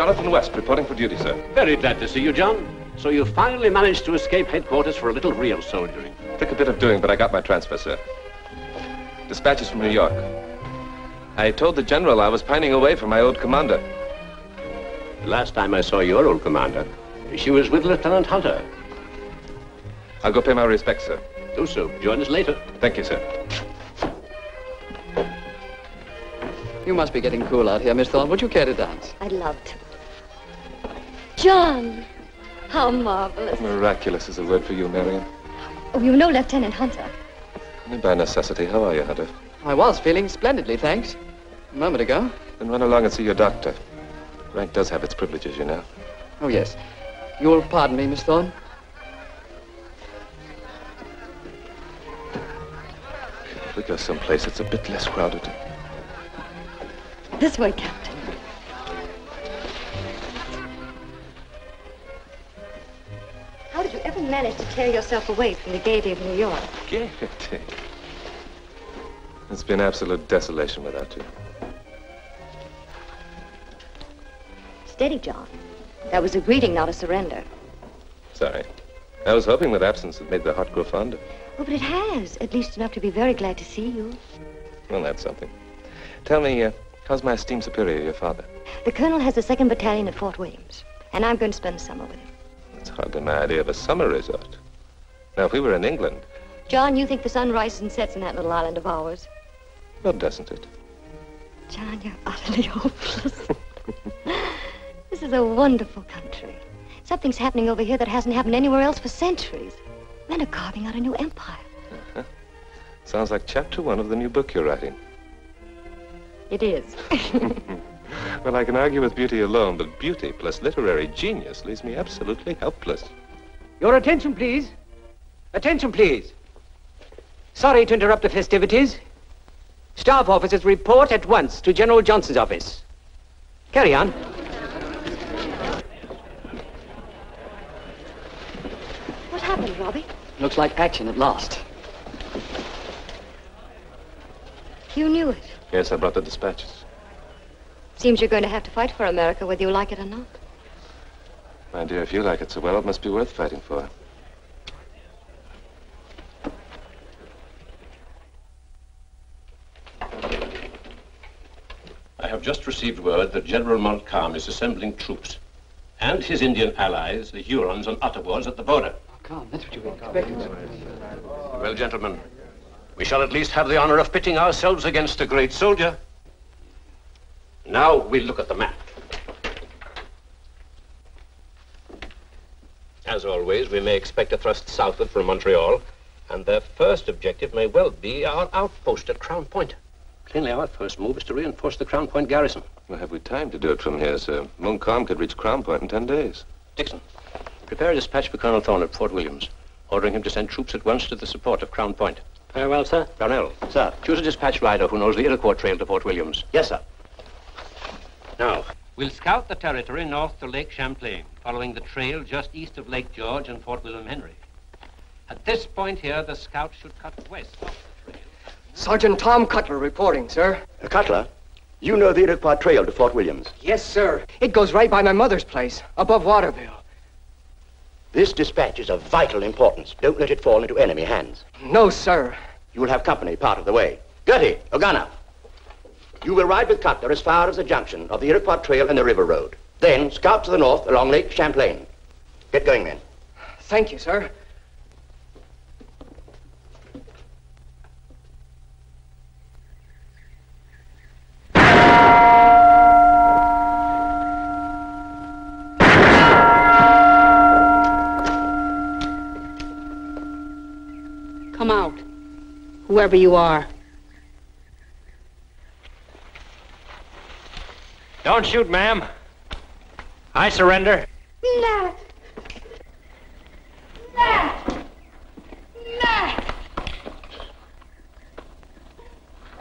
Jonathan West, reporting for duty, sir. Very glad to see you, John. So you finally managed to escape headquarters for a little real soldiering. Took a bit of doing, but I got my transfer, sir. Dispatches from New York. I told the general I was pining away from my old commander. The last time I saw your old commander, she was with Lieutenant Hunter. I'll go pay my respects, sir. Do so. Join us later. Thank you, sir. You must be getting cool out here, Miss Thorne. Would you care to dance? I'd love to. John! How marvelous. Miraculous is a word for you, Marion. Oh, you know Lieutenant Hunter. Only by necessity. How are you, Hunter? I was feeling splendidly, thanks. A moment ago. Then run along and see your doctor. Rank does have its privileges, you know. Oh, yes. You'll pardon me, Miss Thorne. If we go someplace, it's a bit less crowded. This way, Captain. How did you ever manage to tear yourself away from the gaiety of New York? Gaiety. It's been absolute desolation without you. Steady, John. That was a greeting, not a surrender. Sorry. I was hoping that absence had made the heart grow fonder. Oh, but it has. At least enough to be very glad to see you. Well, that's something. Tell me, uh, how's my esteemed superior, your father? The colonel has the second battalion at Fort Williams, and I'm going to spend the summer with him. That's hardly my idea of a summer resort. Now, if we were in England, John, you think the sun rises and sets in that little island of ours? well, doesn't it? John, you're utterly hopeless. this is a wonderful country. Something's happening over here that hasn't happened anywhere else for centuries. Men are carving out a new empire. Uh-huh. Sounds like chapter one of the new book you're writing. It is. Well, I can argue with beauty alone, but beauty plus literary genius leaves me absolutely helpless. Your attention, please. Attention, please. Sorry to interrupt the festivities. Staff officers report at once to General Johnson's office. Carry on. what happened, Robbie? Looks like action at last. You knew it. Yes, I brought the dispatches. Seems you're going to have to fight for America, whether you like it or not. My dear, if you like it so well, it must be worth fighting for. I have just received word that General Montcalm is assembling troops and his Indian allies, the Hurons and Ottawas at the border. Come, that's what you expected. Well, gentlemen, we shall at least have the honor of pitting ourselves against a great soldier. Now we'll look at the map. As always, we may expect a thrust southward from Montreal, and their first objective may well be our outpost at Crown Point. Plainly, our first move is to reinforce the Crown Point garrison. Well, have we time to do it from here, sir? Montcalm could reach Crown Point in ten days. Dixon, prepare a dispatch for Colonel Thorne at Fort Williams, ordering him to send troops at once to the support of Crown Point. Very well, sir. Brownell, Sir. choose a dispatch rider who knows the Iroquois trail to Fort Williams. Yes, sir. Now, we'll scout the territory north to Lake Champlain, following the trail just east of Lake George and Fort William Henry. At this point here, the scout should cut west off the trail. Sergeant Tom Cutler reporting, sir. Uh, Cutler, you know the Iroquois Trail to Fort Williams. Yes, sir. It goes right by my mother's place, above Waterville. This dispatch is of vital importance. Don't let it fall into enemy hands. No, sir. You will have company part of the way. Gertie, Ogana, you will ride with Cutler as far as the junction of the Iroquois Trail and the River Road. Then scout to the north along Lake Champlain. Get going, men. Thank you, sir. Come out, whoever you are. Don't shoot, ma'am. I surrender. Nat! Nat! Nat!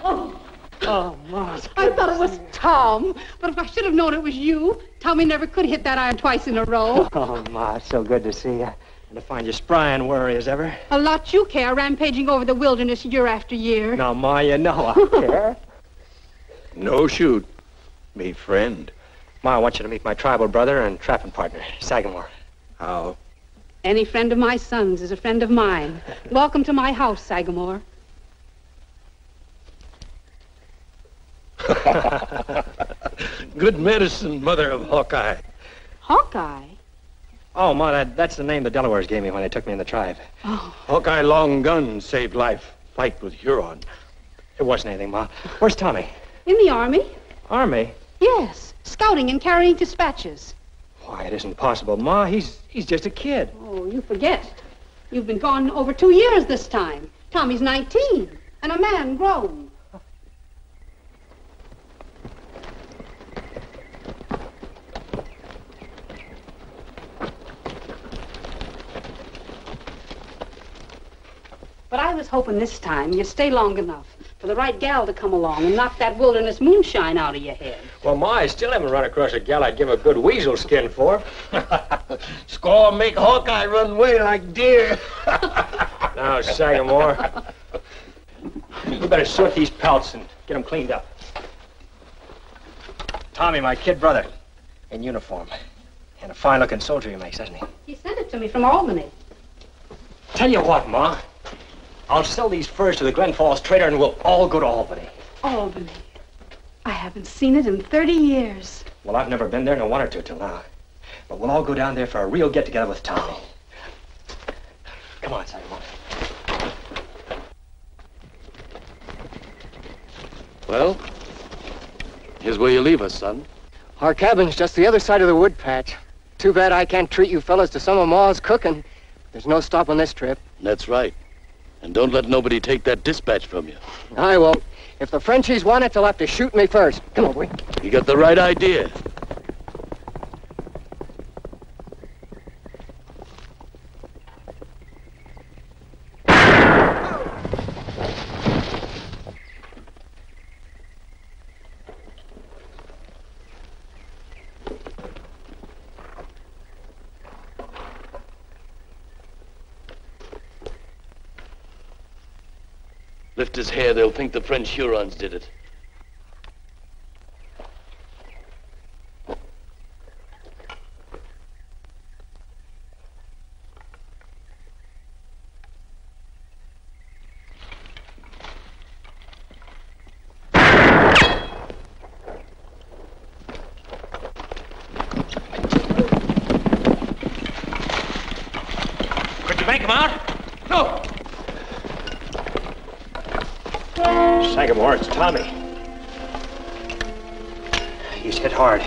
Oh, Oh, Mars. I thought it was Tom, but if I should have known it was you, Tommy never could hit that iron twice in a row. Oh, Ma, it's so good to see you. And to find you spry and worry as ever. A lot you care, rampaging over the wilderness year after year. Now, Ma, you know I care. No shoot. Me friend. Ma, I want you to meet my tribal brother and trapping partner, Sagamore. How? Any friend of my son's is a friend of mine. Welcome to my house, Sagamore. Good medicine, mother of Hawkeye. Hawkeye? Oh, Ma, that, that's the name the Delawares gave me when they took me in the tribe. Oh, Hawkeye long gun saved life. Fight with Huron. It wasn't anything, Ma. Where's Tommy? in the army? Army? Yes, scouting and carrying dispatches. Why, it isn't possible, Ma. He's he's just a kid. Oh, you forget. You've been gone over two years this time. Tommy's 19, and a man grown. But I was hoping this time you'd stay long enough for the right gal to come along and knock that wilderness moonshine out of your head. Well, Ma, I still haven't run across a gal I'd give a good weasel skin for. Score make Hawkeye run away like deer. Now, Sagamore. We better sort these pelts and get them cleaned up. Tommy, my kid brother, in uniform. And a fine-looking soldier he makes, doesn't he? He sent it to me from Albany. Tell you what, Ma. I'll sell these furs to the Glen Falls trader and we'll all go to Albany. Albany. I haven't seen it in 30 years. Well, I've never been there and I wanted to till now. But we'll all go down there for a real get-together with Tommy. Come on, Sagamore. Well, here's where you leave us, son. Our cabin's just the other side of the wood patch. Too bad I can't treat you fellas to some of Ma's cooking. There's no stopping this trip. That's right. And don't let nobody take that dispatch from you. I won't. If the Frenchies want it, they'll have to shoot me first. Come on, boy. You got the right idea. Lift his hair, they'll think the French Hurons did it. Could you make him out? No. Sagamore, it's Tommy. He's hit hard.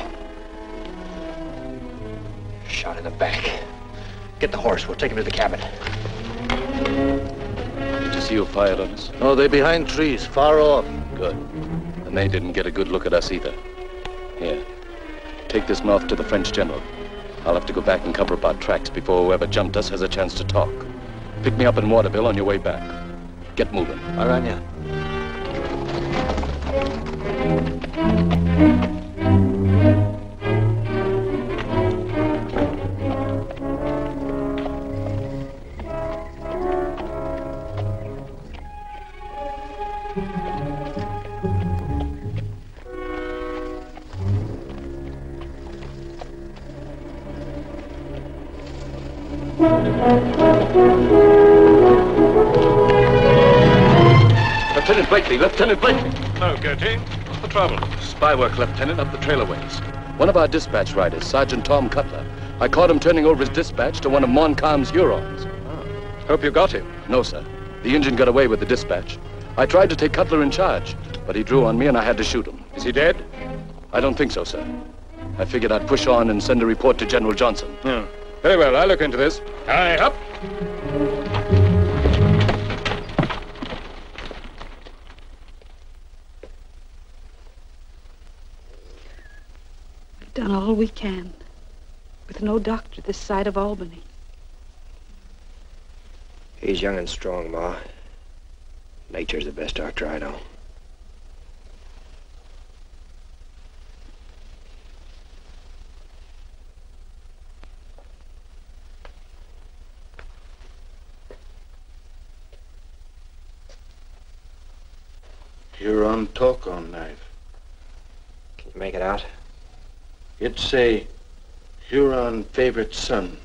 Shot in the back. Get the horse. We'll take him to the cabin. Did you see who fired on us? No, they're behind trees, far off. Good. And they didn't get a good look at us either. Here. Take this mouth to the French general. I'll have to go back and cover up our tracks before whoever jumped us has a chance to talk. Pick me up in Waterville on your way back. Get moving. Aranya. Lieutenant Spy work, Lieutenant, up the trailerways. One of our dispatch riders, Sergeant Tom Cutler, I caught him turning over his dispatch to one of Montcalm's Hurons. Hope you got him. No, sir. The engine got away with the dispatch. I tried to take Cutler in charge, but he drew on me and I had to shoot him. Is he dead? I don't think so, sir. I figured I'd push on and send a report to General Johnson. Hmm. Very well, I'll look into this. Aye, up. Done all we can with no doctor this side of Albany. He's young and strong, Ma. Nature's the best doctor I know. Huron talk on knife. Can you make it out? It a Huron favorite son,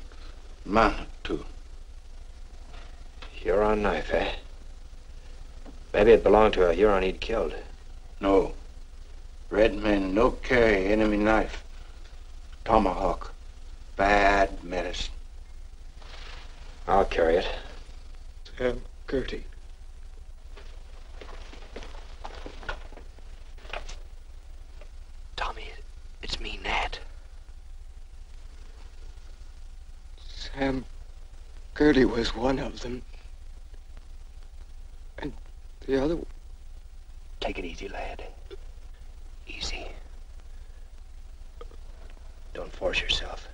Manitou. Huron knife, eh? Maybe it belonged to a Huron he'd killed. No. Red men no carry enemy knife. Tomahawk. Bad medicine. I'll carry it. Sam Gertie. Tommy, it's me, Nat. Sam Gertie was one of them. And the other. Take it easy, lad. Easy. Don't force yourself.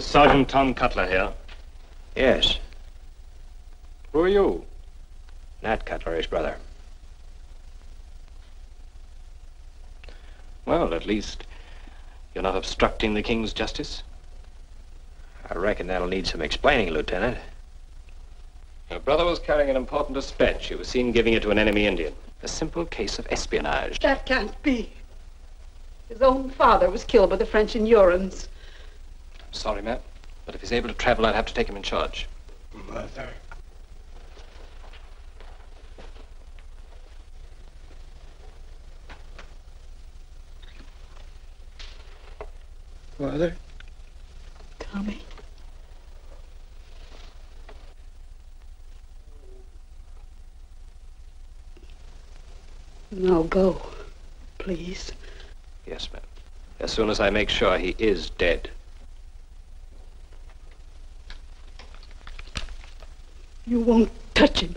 Is Sergeant Tom Cutler here? Yes. Who are you? Nat Cutler, his brother. Well, at least you're not obstructing the king's justice. I reckon that'll need some explaining, Lieutenant. Your brother was carrying an important dispatch. He was seen giving it to an enemy Indian. A simple case of espionage. That can't be. His own father was killed by the French in Hurons. Sorry, Matt, but if he's able to travel, I'd have to take him in charge. Mother. Mother. Tommy. Now go, please. Yes, ma'am. As soon as I make sure he is dead. You won't touch him.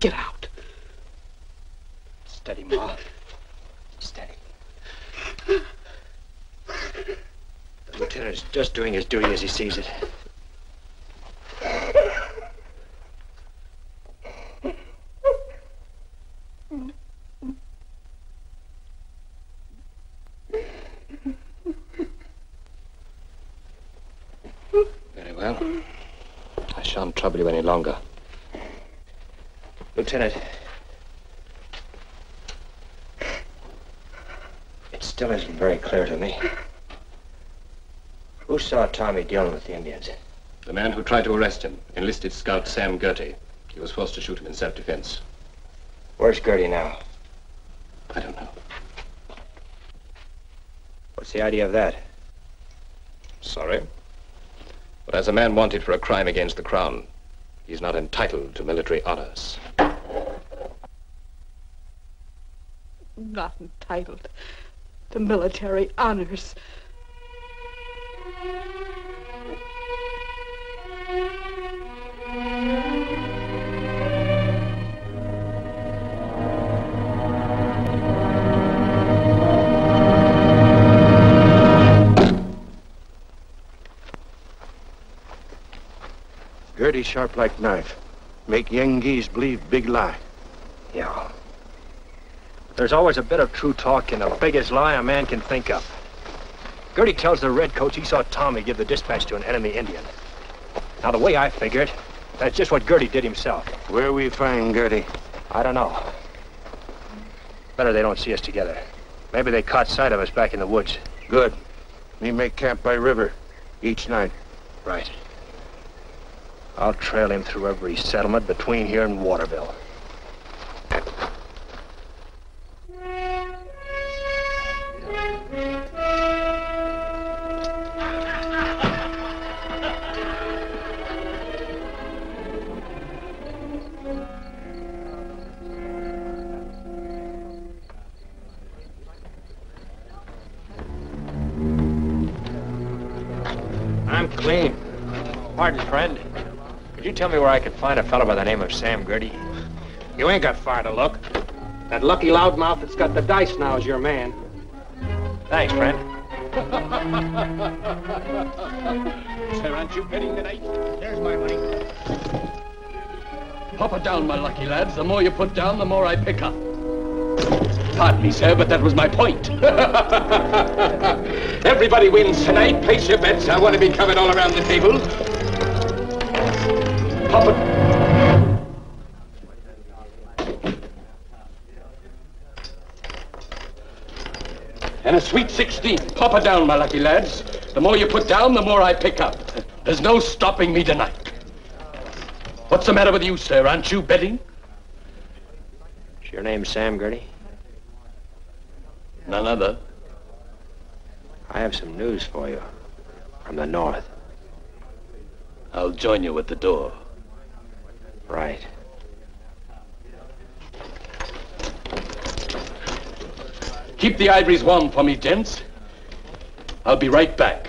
Get out. Steady, Ma. Steady. The lieutenant's just doing his duty as he sees it. Very well. I shan't trouble you any longer. Lieutenant. It still isn't very clear to me. Who saw Tommy dealing with the Indians? The man who tried to arrest him, enlisted scout Sam Gertie. He was forced to shoot him in self-defense. Where's Gertie now? I don't know. What's the idea of that? Sorry. But as a man wanted for a crime against the crown, he's not entitled to military honors. Not entitled to military honors. Gertie sharp like knife. Make Yengeese believe big lie. Yeah. There's always a bit of true talk in the biggest lie a man can think of. Gertie tells the redcoats he saw Tommy give the dispatch to an enemy Indian. Now, the way I figure it, that's just what Gertie did himself. Where we find Gertie? I don't know. Better they don't see us together. Maybe they caught sight of us back in the woods. Good. We make camp by river each night. Right. I'll trail him through every settlement between here and Waterville. Tell me where I could find a fellow by the name of Sam Gertie? You ain't got far to look. That lucky loudmouth that's got the dice now is your man. Thanks, friend. Sir, aren't you betting tonight? There's my money. Pop it down, my lucky lads. The more you put down, the more I pick up. Pardon me, sir, but that was my point. Everybody wins tonight. Place your bets. I want to be covered all around the table. Papa. And a sweet 16. Pop it down, my lucky lads. The more you put down, the more I pick up. There's no stopping me tonight. What's the matter with you, sir? Aren't you betting? Is your name Sam Gertie? None other. I have some news for you from the north. I'll join you at the door. Right. Keep the ivories warm for me, gents. I'll be right back.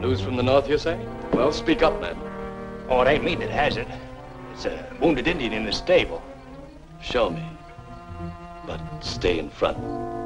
News from the north, you say? Well, speak up, man. Oh, it ain't me that has it. It's a wounded Indian in the stable. Show me. But stay in front.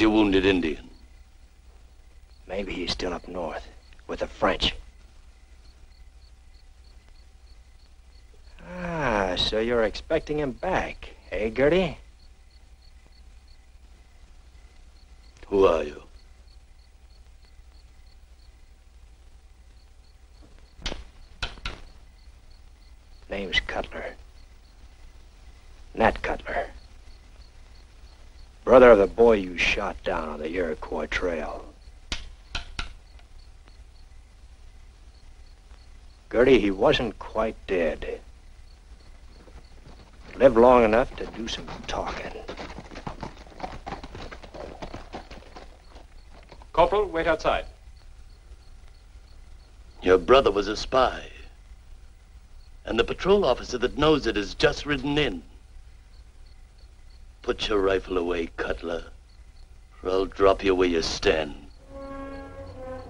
Where's your wounded Indian? Maybe he's still up north with the French. Ah, so you're expecting him back, eh, Gertie? Who are you? Name's Cutler. Nat Cutler. Brother of the shot down on the Iroquois Trail. Gertie, he wasn't quite dead. Lived long enough to do some talking. Corporal, wait outside. Your brother was a spy. And the patrol officer that knows it has just ridden in. Put your rifle away, Cutler, or I'll drop you where you stand.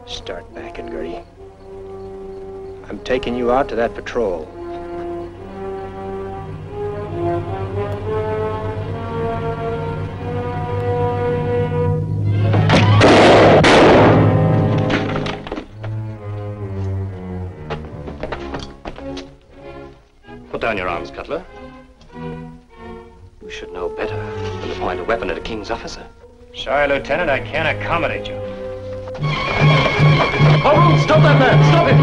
Start backing, Gertie. I'm taking you out to that patrol. Put down your arms, Cutler. You should know better than to point a weapon at a king's officer. Sorry, Lieutenant, I can't accommodate you. Corporal, stop that man! Stop him!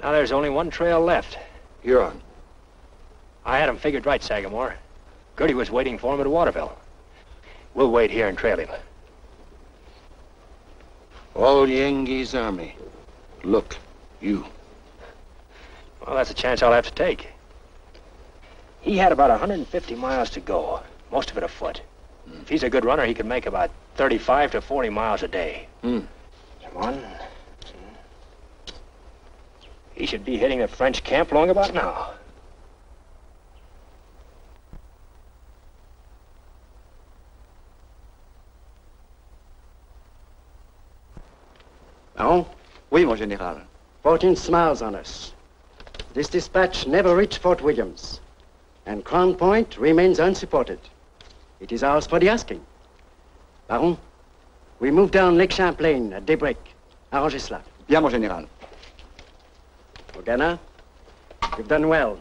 Now there's only one trail left. Huron. I had him figured right, Sagamore. Gertie was waiting for him at Waterville. We'll wait here and trail him. All Yengeese army. Look, you. Well, that's a chance I'll have to take. He had about 150 miles to go, most of it afoot. If he's a good runner, he could make about 35 to 40 miles a day. Hmm. Come on. He should be hitting the French camp long about now. Baron? Oui, mon général. Fortune smiles on us. This dispatch never reached Fort Williams, and Crown Point remains unsupported. It is ours for the asking. Baron, we move down Lake Champlain at daybreak. Arrangez cela. Bien, mon général. Ogana, you've done well.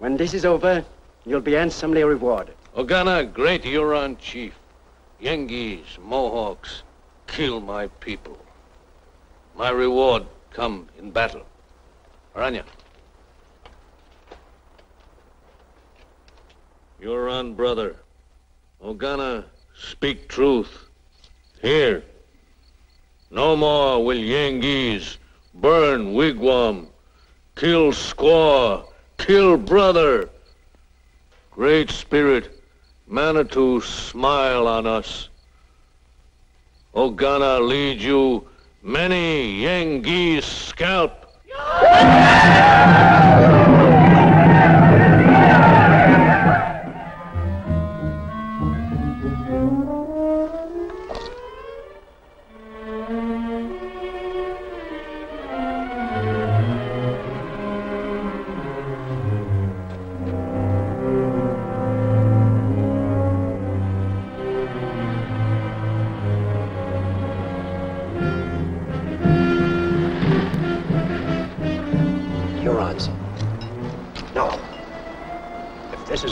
When this is over, you'll be handsomely rewarded. Ogana, great Huron chief. Yengeese, Mohawks, kill my people. My reward come in battle. Aranya. Huron brother. Ogana, speak truth. Here. No more will Yengeese burn wigwam, kill squaw, kill brother. Great Spirit, Manitou, smile on us. Ogana lead you many Yengeese scalp.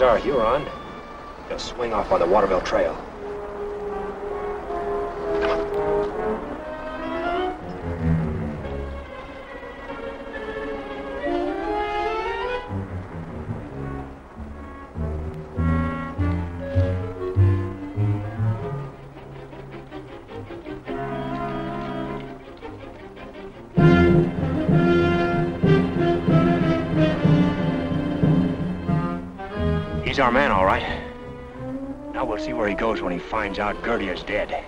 Our Huron, he'll swing off on the Waterville Trail. Goes when he finds out Gertie is dead.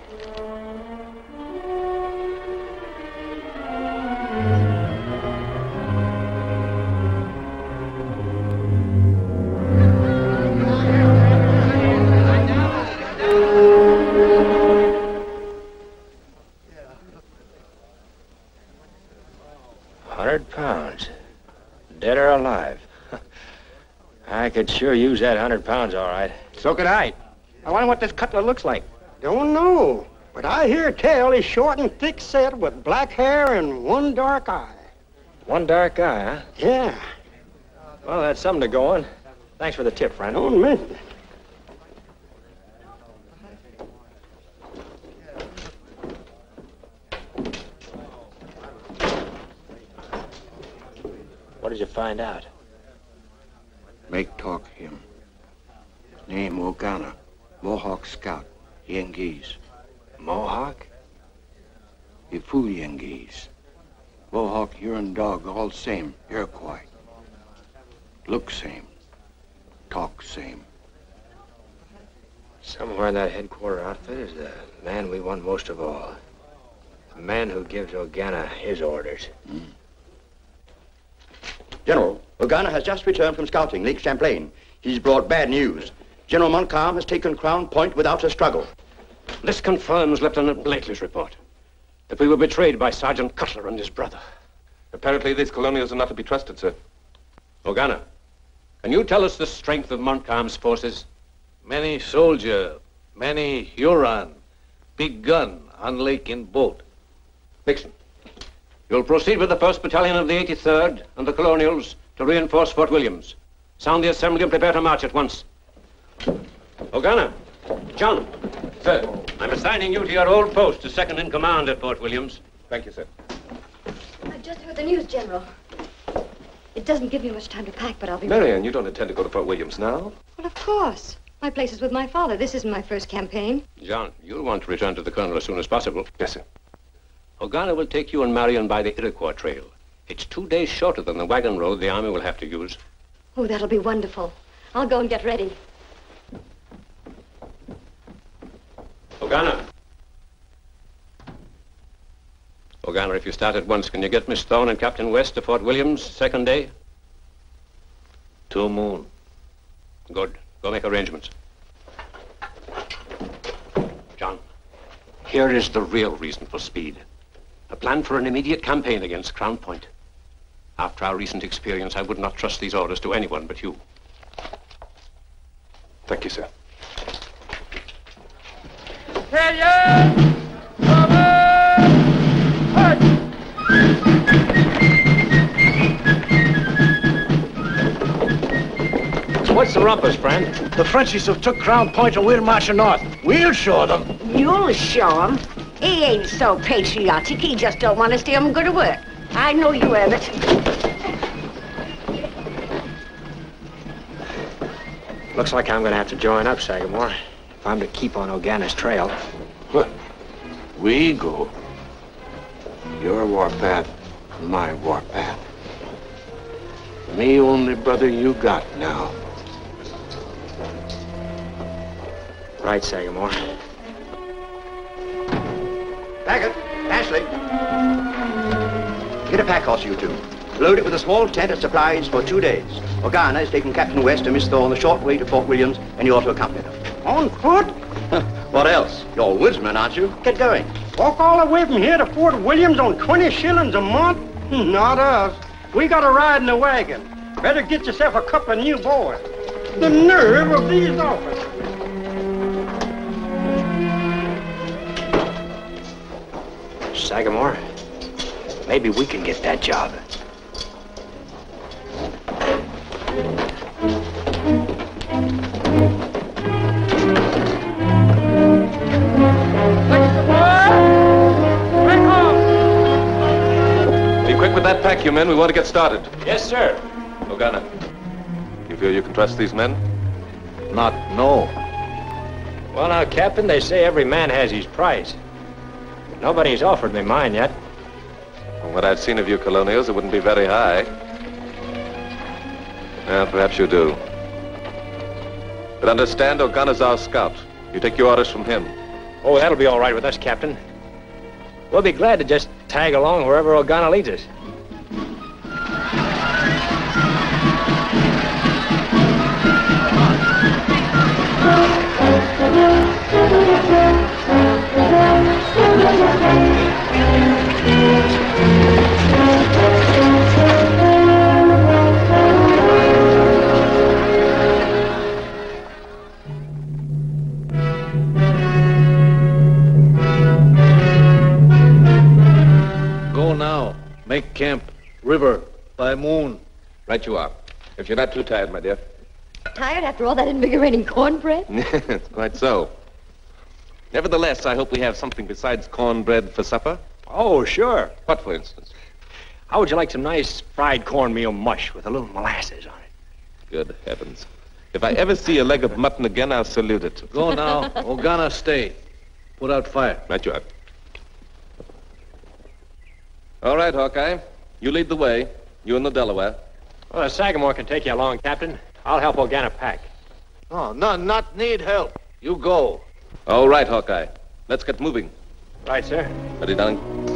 Hundred pounds. Dead or alive. I could sure use that hundred pounds, all right. So could I. I wonder what this cutler looks like. Don't know. But I hear tell he's short and thick set with black hair and one dark eye. One dark eye, huh? Yeah. Well, that's something to go on. Thanks for the tip, friend. Don't mention it. What did you find out? Make talk him. His Name Ogana. Mohawk scout. Yengeese. Mohawk? You fool Yengeese. Mohawk, Huron dog, all same. Iroquois. Look same. Talk same. Somewhere in that headquarter outfit is the man we want most of all. The man who gives Ogana his orders. Hmm. General, Ogana has just returned from scouting Lake Champlain. He's brought bad news. General Montcalm has taken Crown Point without a struggle. This confirms Lieutenant Blakely's report. That we were betrayed by Sergeant Cutler and his brother. Apparently, these colonials are not to be trusted, sir. Ogana, can you tell us the strength of Montcalm's forces? Many soldier, many Huron, big gun on lake in boat. Nixon, you'll proceed with the 1st Battalion of the 83rd and the Colonials to reinforce Fort Williams. Sound the assembly and prepare to march at once. Ogana, John. Sir. I'm assigning you to your old post as second in command at Fort Williams. Thank you, sir. I've just heard the news, General. It doesn't give me much time to pack, but I'll be Marion, you don't intend to go to Fort Williams now? Well, of course. My place is with my father. This isn't my first campaign. John, you'll want to return to the Colonel as soon as possible. Yes, sir. Ogana will take you and Marion by the Iroquois Trail. It's two days shorter than the wagon road the Army will have to use. Oh, that'll be wonderful. I'll go and get ready. Ogana. Ogana, if you start at once, can you get Miss Thorne and Captain West to Fort Williams second day? Two moon. Good. Go make arrangements. John, here is the real reason for speed. A plan for an immediate campaign against Crown Point. After our recent experience, I would not trust these orders to anyone but you. Thank you, sir. What's the rumpus, friend? The Frenchies have took Crown Point and we're marching north. We'll show them. You'll show them. He ain't so patriotic. He just don't want to see him go to work. I know you it. Looks like I'm going to have to join up, Sagamore, if I'm to keep on Ogana's trail. We go. Your warpath, my warpath. Me only brother you got now. Right, Sagamore. Baggett, Ashley. Get a pack horse, you two. Load it with a small tent of supplies for two days. Ogana is taking Captain West and Miss Thorne the short way to Fort Williams, and you ought to accompany them. On foot? What else? You're a woodsman, aren't you? Get going. Walk all the way from here to Fort Williams on 20 shillings a month? Hmm, not us. We got a ride in the wagon. Better get yourself a couple of new boys. The nerve of these officers. Sagamore, maybe we can get that job. That pack, you men. We want to get started. Yes, sir. Ogana, you feel you can trust these men? Not no. Well, now, Captain, they say every man has his price. Nobody's offered me mine yet. From what I've seen of you colonials, it wouldn't be very high. Well, perhaps you do. But understand, Ogana's our scout. You take your orders from him. Oh, that'll be all right with us, Captain. We'll be glad to just tag along wherever Ogana leads us. Make camp. River. By moon. Right you are. If you're not too tired, my dear. Tired after all that invigorating cornbread? it's quite so. Nevertheless, I hope we have something besides cornbread for supper. Oh, sure. What, for instance? How would you like some nice fried cornmeal mush with a little molasses on it? Good heavens. If I ever see a leg of mutton again, I'll salute it. Go now. Ogana, stay. Put out fire. Right you are. All right, Hawkeye. You lead the way. You and the Delaware. Well, Sagamore can take you along, Captain. I'll help Ogana pack. Oh, no, not need help. You go. All right, Hawkeye. Let's get moving. Right, sir. Ready, darling?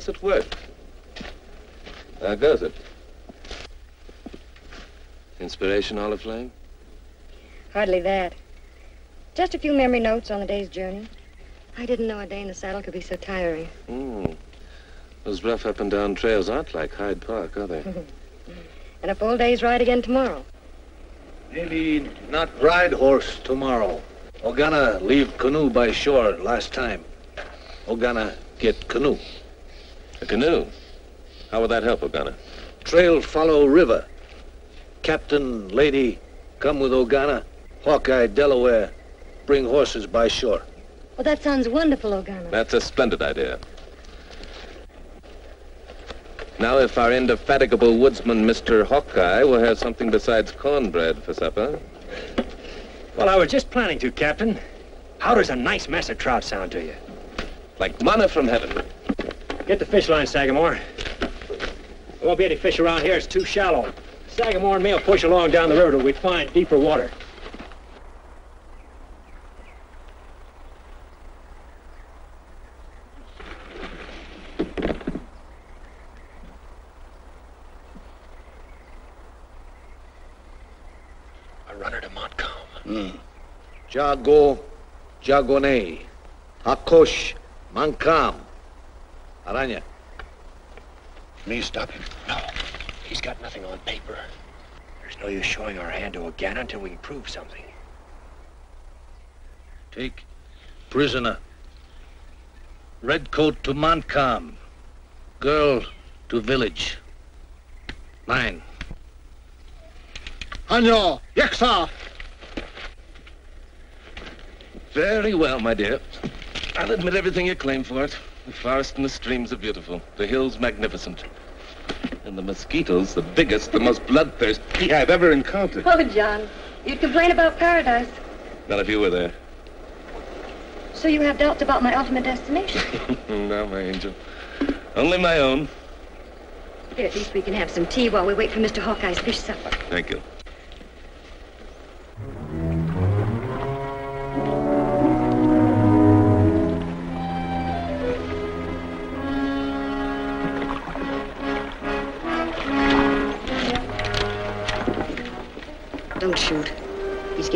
Genius at work. How goes it? Inspiration, olive flame? Hardly that. Just a few memory notes on the day's journey. I didn't know a day in the saddle could be so tiring. Hmm. Those rough up and down trails aren't like Hyde Park, are they? and a full day's ride again tomorrow. Maybe not ride horse tomorrow. Ogana leave canoe by shore last time. Ogana get canoe. A canoe? How would that help, Ogana? Trail follow river. Captain, lady, come with Ogana. Hawkeye, Delaware. Bring horses by shore. Well, that sounds wonderful, Ogana. That's a splendid idea. Now, if our indefatigable woodsman, Mr. Hawkeye, will have something besides cornbread for supper. Well, I was just planning to, Captain. How does a nice mess of trout sound to you? Like manna from heaven. Get the fish line, Sagamore. There won't be any fish around here. It's too shallow. Sagamore and me will push along down the river till we find deeper water. A runner to Montcalm. Hmm. Jago, Jagone, Hakosh, Mankam. Aranya. Me stop him. No. He's got nothing on paper. There's no use showing our hand to Ogana until we can prove something. Take prisoner. Redcoat to Montcalm. Girl to village. Mine. Hanyo, Yeksa. Very well, my dear. I'll admit everything you claim for it. The forest and the streams are beautiful. The hills magnificent. And the mosquitoes, the biggest, the most bloodthirsty I've ever encountered. Oh, John, you'd complain about paradise. Not if you were there. So you have doubts about my ultimate destination? no, my angel. Only my own. Here, at least we can have some tea while we wait for Mr. Hawkeye's fish supper. Thank you.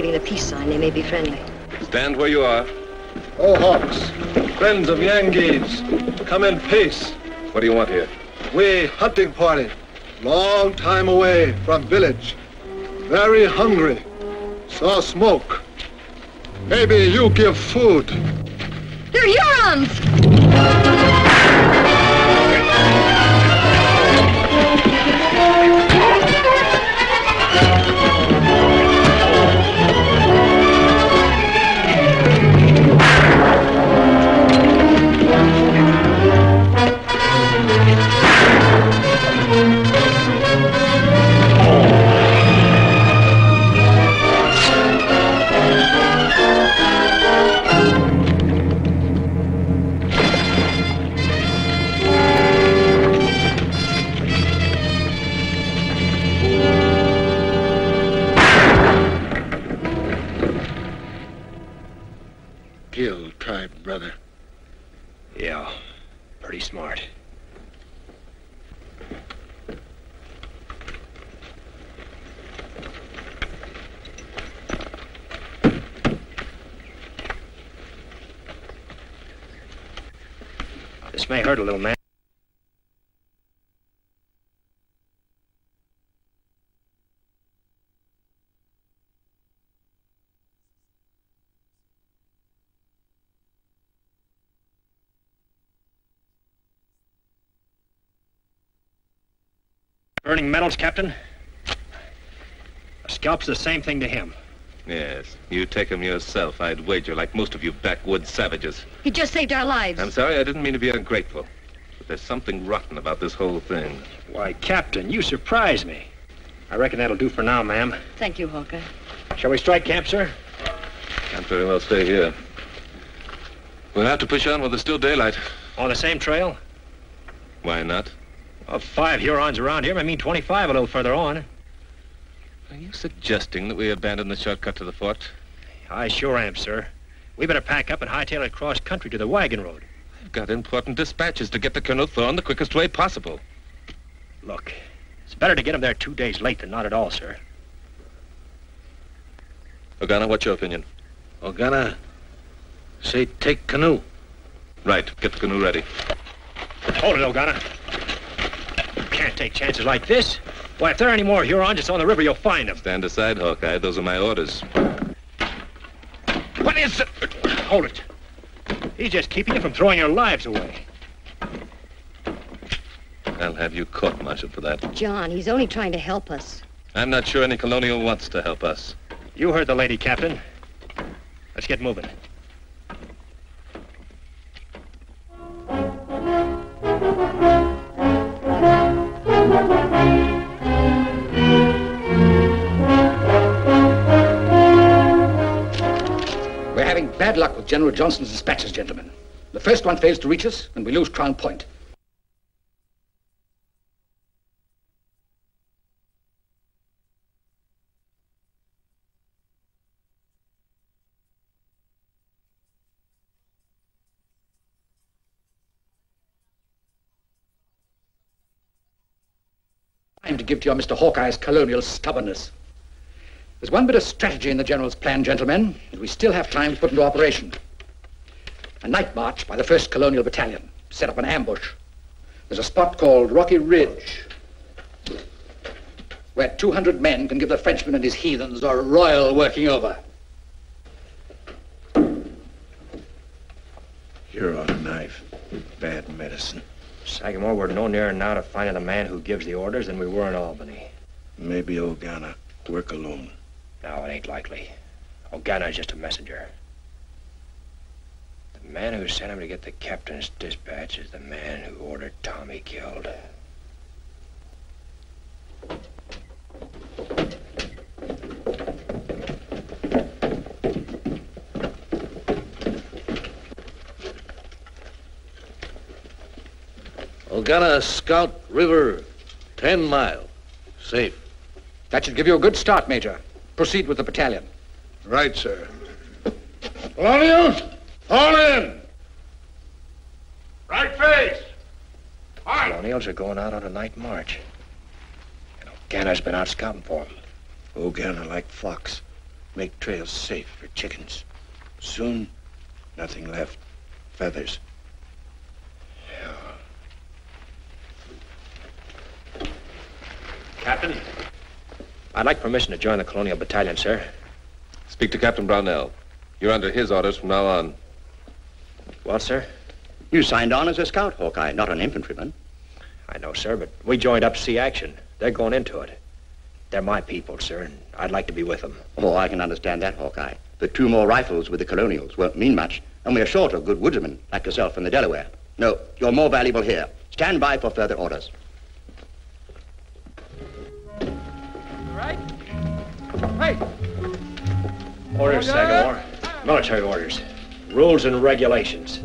Giving the peace sign. They may be friendly. Stand where you are. Oh, Hawks, friends of Yengeese, come in peace. What do you want here? We hunting party, long time away from village. Very hungry. Saw smoke. Maybe you give food. They're Hurons! Burning metals, Captain? A scalp's the same thing to him. Yes, you take him yourself, I'd wager, like most of you backwoods savages. He just saved our lives. I'm sorry, I didn't mean to be ungrateful. But there's something rotten about this whole thing. Why, Captain, you surprise me. I reckon that'll do for now, ma'am. Thank you, Hawkeye. Shall we strike camp, sir? Can't very well stay here. We'll have to push on while there's still daylight. On the same trail? Why not? Well, five Hurons around here. I mean 25 a little further on. Are you suggesting that we abandon the shortcut to the fort? I sure am, sir. We better pack up and hightail it cross country to the wagon road. I've got important dispatches to get to Colonel Thorne the quickest way possible. Look, it's better to get him there two days late than not at all, sir. Ogana, what's your opinion? Ogana, say take canoe. Right, get the canoe ready. Hold it, Ogana. You can't take chances like this. Why, if there are any more Hurons, it's on the river. You'll find them. Stand aside, Hawkeye. Those are my orders. What is it? Hold it. He's just keeping you from throwing your lives away. I'll have you court-martialed for that. John, he's only trying to help us. I'm not sure any colonial wants to help us. You heard the lady, Captain. Let's get moving. Bad luck with General Johnson's dispatches, gentlemen. The first one fails to reach us, and we lose Crown Point. Time to give to your Mr. Hawkeye's colonial stubbornness. There's one bit of strategy in the General's plan, gentlemen, that we still have time to put into operation. A night march by the 1st Colonial Battalion, set up an ambush. There's a spot called Rocky Ridge, where 200 men can give the Frenchman and his heathens a royal working over. You're on a knife. Bad medicine. Sagamore, we're no nearer now to finding the man who gives the orders than we were in Albany. Maybe Ogana. Work alone. No, it ain't likely. Ogana's just a messenger. The man who sent him to get the captain's dispatch is the man who ordered Tommy killed. Ogana Scout River, 10 mile. Safe. That should give you a good start, Major. Proceed with the battalion. Right, sir. Colonials, fall in! Right face! Colonials are going out on a night march. And Ogana's been out scouting for them. Ogana like fox. Make trails safe for chickens. Soon, nothing left. Feathers. Captain, I'd like permission to join the Colonial Battalion, sir. Speak to Captain Brownell. You're under his orders from now on. Well, sir? You signed on as a scout, Hawkeye, not an infantryman. I know, sir, but we joined up to see action. They're going into it. They're my people, sir, and I'd like to be with them. Oh, I can understand that, Hawkeye. But two more rifles with the Colonials won't mean much, and we're short of good woodsmen like yourself in the Delaware. No, you're more valuable here. Stand by for further orders. Hey! Orders, Sagamore. Military orders. Rules and regulations.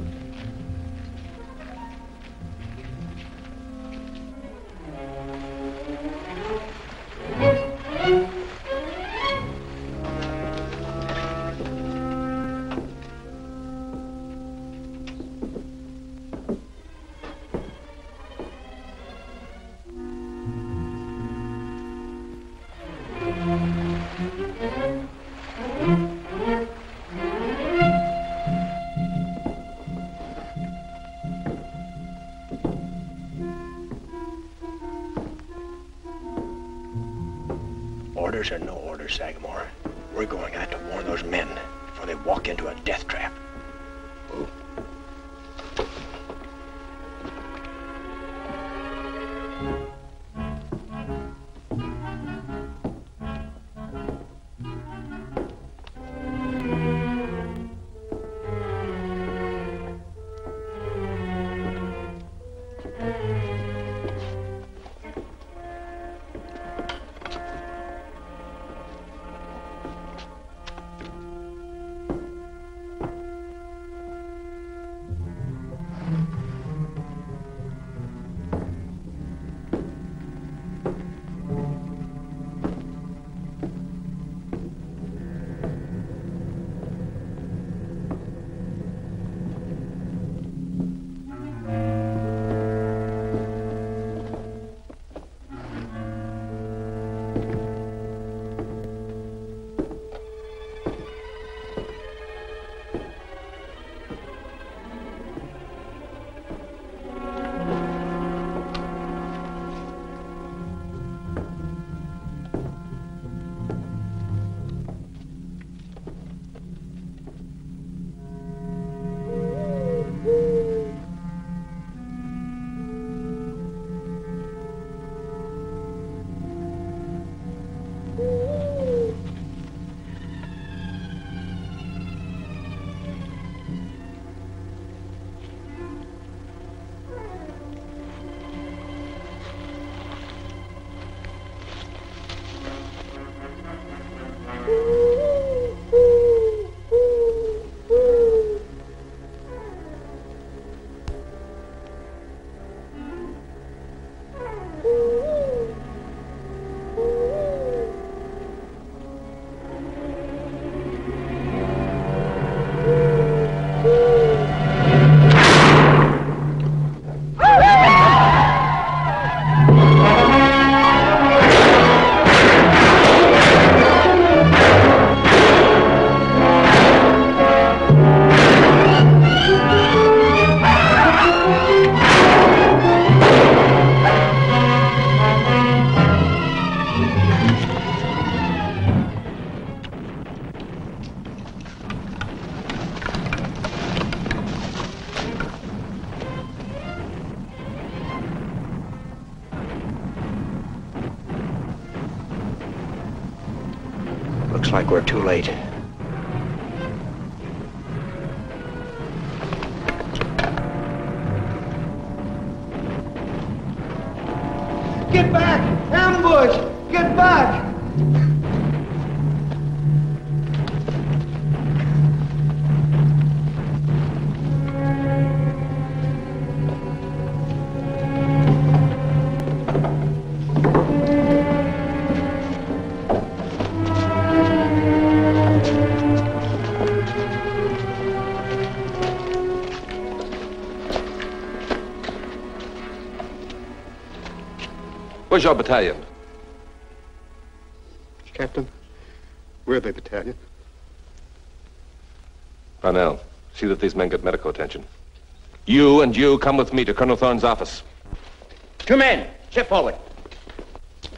Like we're too late. Get back! Ambush! Get back! Where's your battalion? Captain, we're the battalion. Parnell, see that these men get medical attention. You and you come with me to Colonel Thorne's office. Two men, step forward.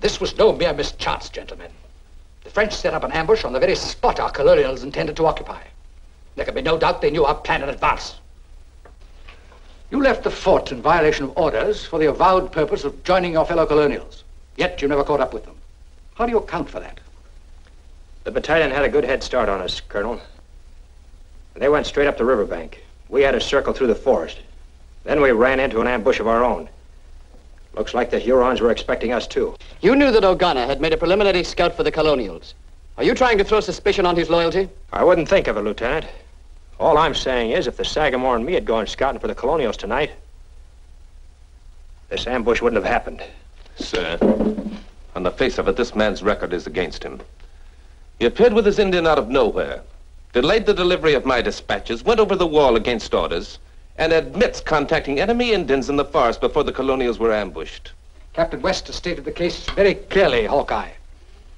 This was no mere mischance, gentlemen. The French set up an ambush on the very spot our colonials intended to occupy. There can be no doubt they knew our plan in advance. You left the fort in violation of orders for the avowed purpose of joining your fellow colonials. Yet you never caught up with them. How do you account for that? The battalion had a good head start on us, Colonel. They went straight up the riverbank. We had to circle through the forest. Then we ran into an ambush of our own. Looks like the Hurons were expecting us, too. You knew that Ogana had made a preliminary scout for the colonials. Are you trying to throw suspicion on his loyalty? I wouldn't think of it, Lieutenant. All I'm saying is, if the Sagamore and me had gone scouting for the colonials tonight, this ambush wouldn't have happened. Sir, on the face of it, this man's record is against him. He appeared with his Indian out of nowhere, delayed the delivery of my dispatches, went over the wall against orders, and admits contacting enemy Indians in the forest before the colonials were ambushed. Captain West has stated the case very clearly, Hawkeye.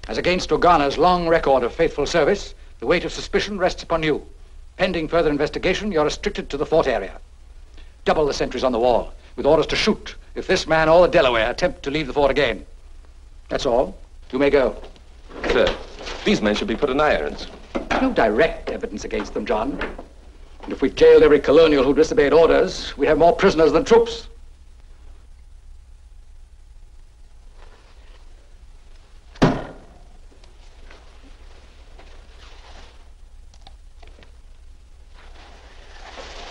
As against Ogana's long record of faithful service, the weight of suspicion rests upon you. Pending further investigation, you're restricted to the fort area. Double the sentries on the wall, with orders to shoot if this man or the Delaware attempt to leave the fort again. That's all. You may go. Sir, these men should be put in irons. No direct evidence against them, John. And if we jailed every colonial who disobeyed orders, we'd have more prisoners than troops.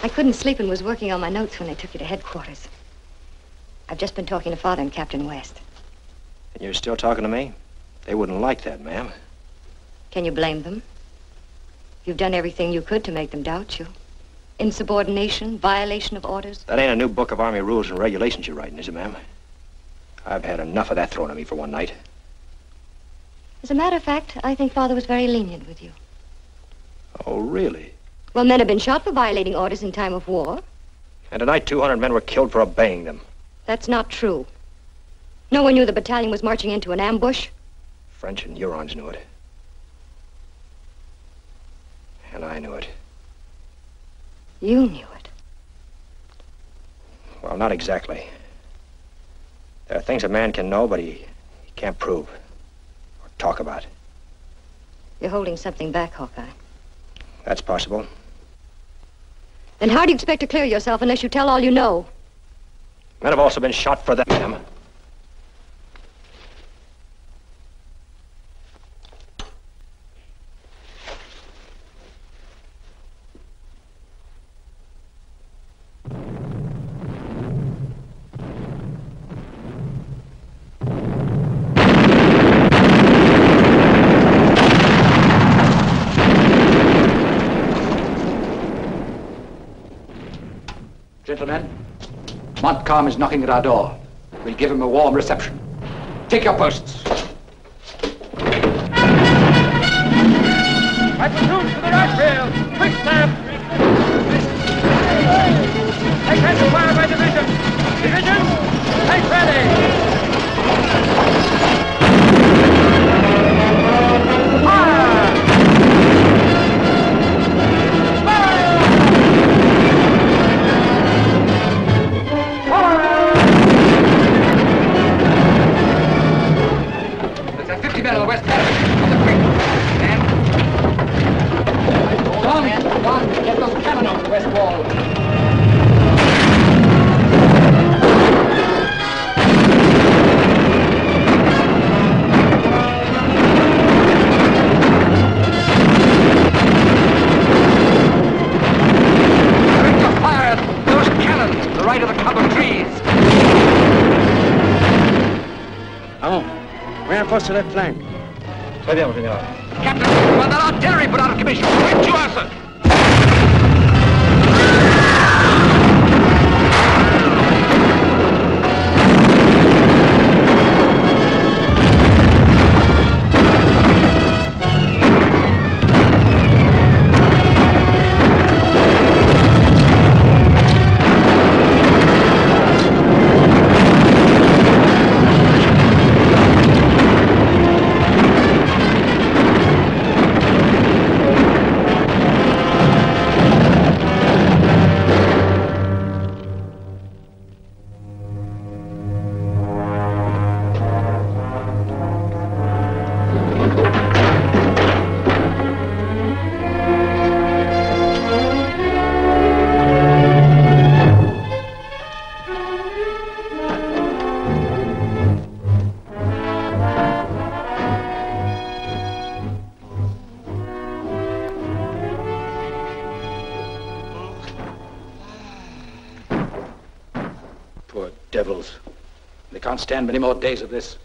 I couldn't sleep and was working on my notes when they took you to headquarters. I've just been talking to Father and Captain West. And you're still talking to me? They wouldn't like that, ma'am. Can you blame them? You've done everything you could to make them doubt you. Insubordination, violation of orders. That ain't a new book of Army rules and regulations you're writing, is it, ma'am? I've had enough of that thrown at me for one night. As a matter of fact, I think Father was very lenient with you. Oh, really? Well, men have been shot for violating orders in time of war. And tonight 200 men were killed for obeying them. That's not true. No one knew the battalion was marching into an ambush. French and Hurons knew it. And I knew it. You knew it. Well, not exactly. There are things a man can know, but he, he can't prove or talk about. You're holding something back, Hawkeye. That's possible. Then how do you expect to clear yourself unless you tell all you know? Men have also been shot for that, ma'am. Gentlemen, Montcalm is knocking at our door. We'll give him a warm reception. Take your posts. My platoons to the right rail! Quick, Sam! Take hand to fire by division! Division, take ready! west wall. Across the left flank. Très bien, mon général. Captain, well, that artillery put out of commission. Where to, sir? Stand many more days of this.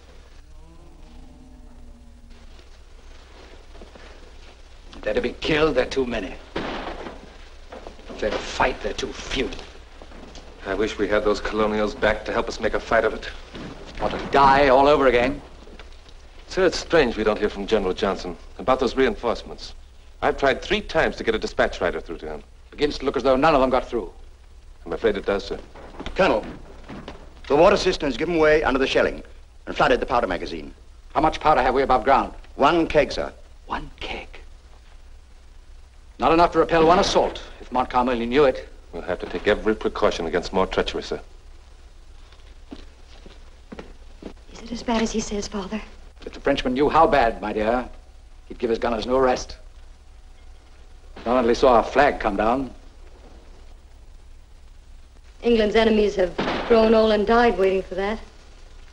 If they're to be killed, they're too many. If they're to fight, they're too few. I wish we had those colonials back to help us make a fight of it. Want to die all over again? Sir, it's strange we don't hear from General Johnson about those reinforcements. I've tried three times to get a dispatch rider through to him. Begins to look as though none of them got through. I'm afraid it does, sir. Colonel, the water system has given way under the shelling and flooded the powder magazine. How much powder have we above ground? One keg, sir. One keg. Not enough to repel one assault. If Montcalm only knew it. We'll have to take every precaution against more treachery, sir. Is it as bad as he says, Father? If the Frenchman knew how bad, my dear, he'd give his gunners no rest. Not only saw our flag come down, England's enemies have grown old and died waiting for that.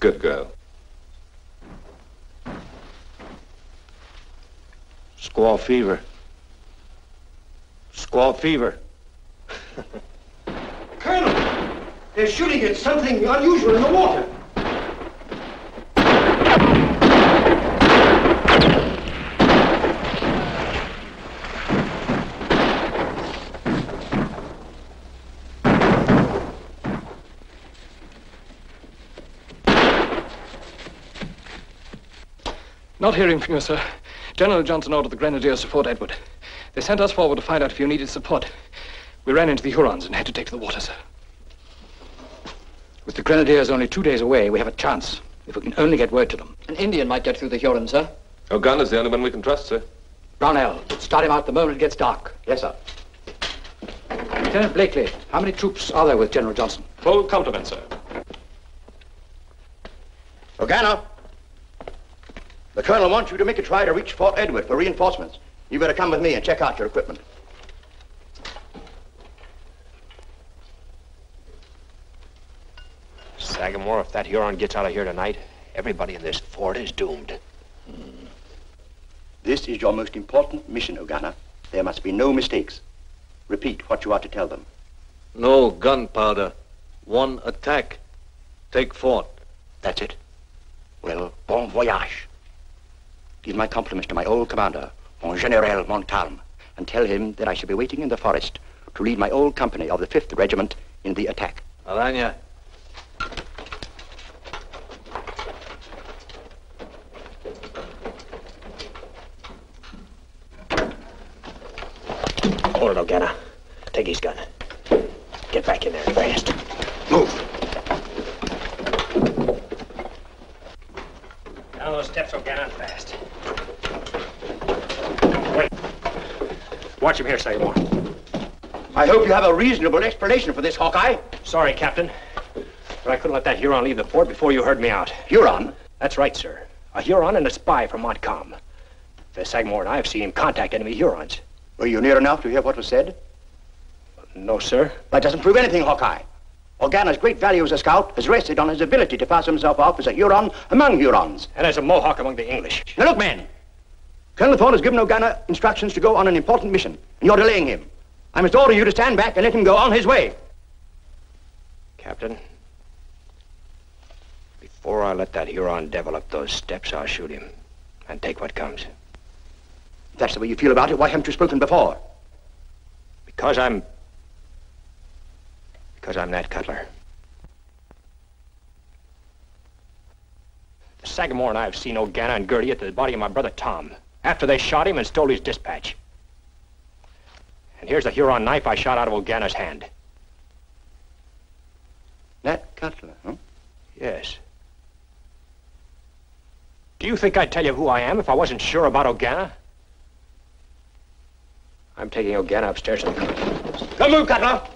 Good girl. Squaw fever. Squaw fever. Colonel, they're shooting at something unusual in the water. Not hearing from you, sir. General Johnson ordered the Grenadiers to Fort Edward. They sent us forward to find out if you needed support. We ran into the Hurons and had to take to the water, sir. with the Grenadiers only two days away, we have a chance. If we can only get word to them. An Indian might get through the Hurons, sir. Ogana's the only one we can trust, sir. Brownell, start him out the moment it gets dark. Yes, sir. Lieutenant Blakely, how many troops are there with General Johnson? Full complement, sir. Ogana, the colonel wants you to make a try to reach Fort Edward for reinforcements. You better come with me and check out your equipment. Sagamore, if that Huron gets out of here tonight, everybody in this fort is doomed. Hmm. This is your most important mission, Ogana. There must be no mistakes. Repeat what you are to tell them. No gunpowder. One attack. Take fort. That's it. Well, bon voyage. Give my compliments to my old commander, Mon General Montcalm, and tell him that I shall be waiting in the forest to lead my old company of the 5th Regiment in the attack. Aranya. Hold it, Ogana. Take his gun. Get back in there fast. Move. Down those steps, Ogana, fast. Wait. Watch him here, Sagamore. I hope you have a reasonable explanation for this, Hawkeye. Sorry, Captain. But I couldn't let that Huron leave the fort before you heard me out. Huron? That's right, sir. A Huron and a spy from Montcalm. The Sagamore and I have seen him contact enemy Hurons. Were you near enough to hear what was said? No, sir. That doesn't prove anything, Hawkeye. Ogana's great value as a scout has rested on his ability to pass himself off as a Huron among Hurons. And as a Mohawk among the English. Now look, men. Colonel Thorne has given Ogana instructions to go on an important mission, and you're delaying him. I must order you to stand back and let him go on his way. Captain, Before I let that Huron devil up those steps, I'll shoot him and take what comes. If that's the way you feel about it, why haven't you spoken before? Because I'm... Because I'm Nat Cutler. The Sagamore and I have seen Ogana and Gertie at the body of my brother Tom after they shot him and stole his dispatch. And here's the Huron knife I shot out of Ogana's hand. Nat Cutler, huh? Yes. Do you think I'd tell you who I am if I wasn't sure about Ogana? I'm taking Ogana upstairs to the car. Come move, Cutler!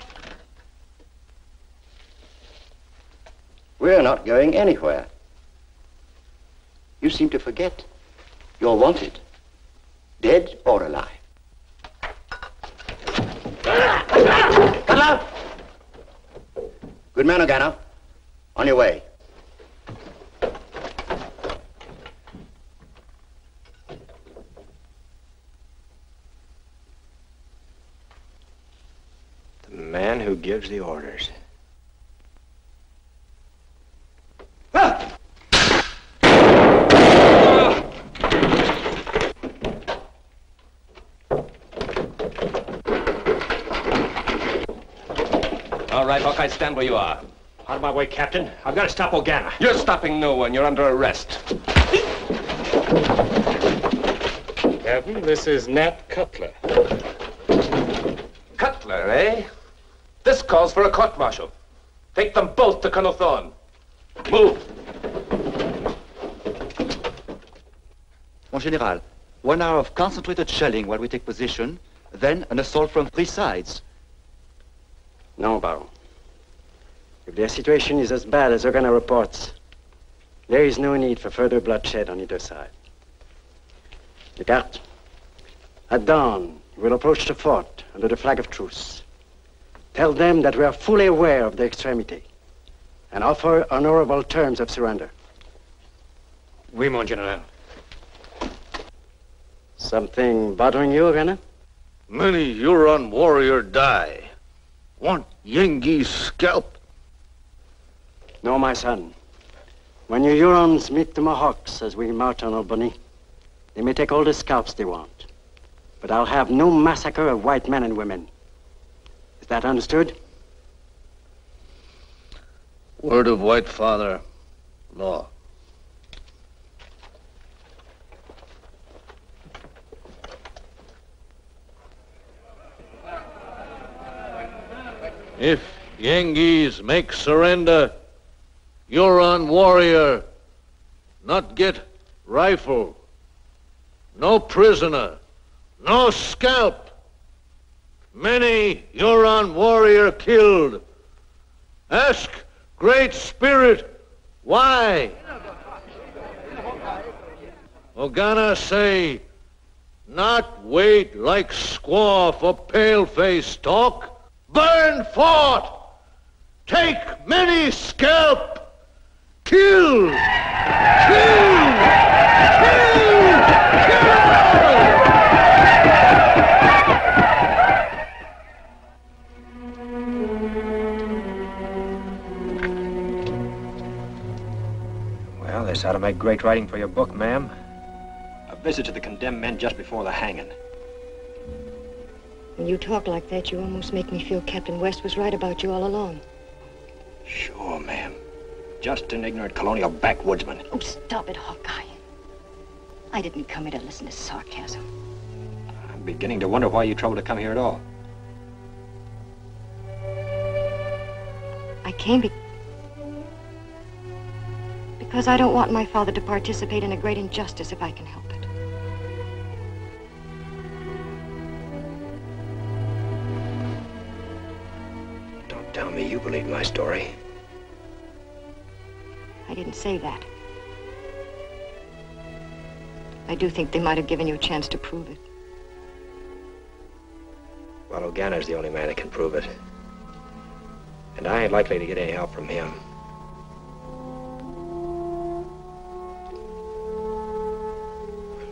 We're not going anywhere. You seem to forget. You're wanted. Dead or alive. Cutler! Good man, Ogana. On your way. The man who gives the orders. Right, Hawkeye, stand where you are. Out of my way, Captain. I've got to stop Ogana. You're stopping no one. You're under arrest. Captain, this is Nat Cutler. Cutler, eh? This calls for a court-martial. Take them both to Colonel Thorne. Move. Mon Général, one hour of concentrated shelling while we take position, then an assault from three sides. No, Baron. If their situation is as bad as Ogana reports, there is no need for further bloodshed on either side. Descartes, at dawn, we will approach the fort under the flag of truce. Tell them that we are fully aware of their extremity and offer honorable terms of surrender. Oui, mon général. Something bothering you, Ogana? Many Huron warrior die. Want Yengeese scalp? No, my son. When you Hurons meet the Mohawks as we march on Albany, they may take all the scalps they want. But I'll have no massacre of white men and women. Is that understood? Word of White Father, law. If Yengeese make surrender, Huron warrior, not get rifle, no prisoner, no scalp. Many Huron warrior killed. Ask Great Spirit, why? Ogana say, not wait like squaw for pale-face talk. Burn fort! Take many scalp! Kill! Kill! Kill! Well, this ought to make great writing for your book, ma'am. A visit to the condemned men just before the hanging. When you talk like that, you almost make me feel Captain West was right about you all along. Sure, ma'am. Just an ignorant colonial backwoodsman. Oh, stop it, Hawkeye. I didn't come here to listen to sarcasm. I'm beginning to wonder why you troubled to come here at all. I came be- because I don't want my father to participate in a great injustice if I can help it. Don't tell me you believe my story. I didn't say that. I do think they might have given you a chance to prove it. Well, Ogana's the only man that can prove it. And I ain't likely to get any help from him.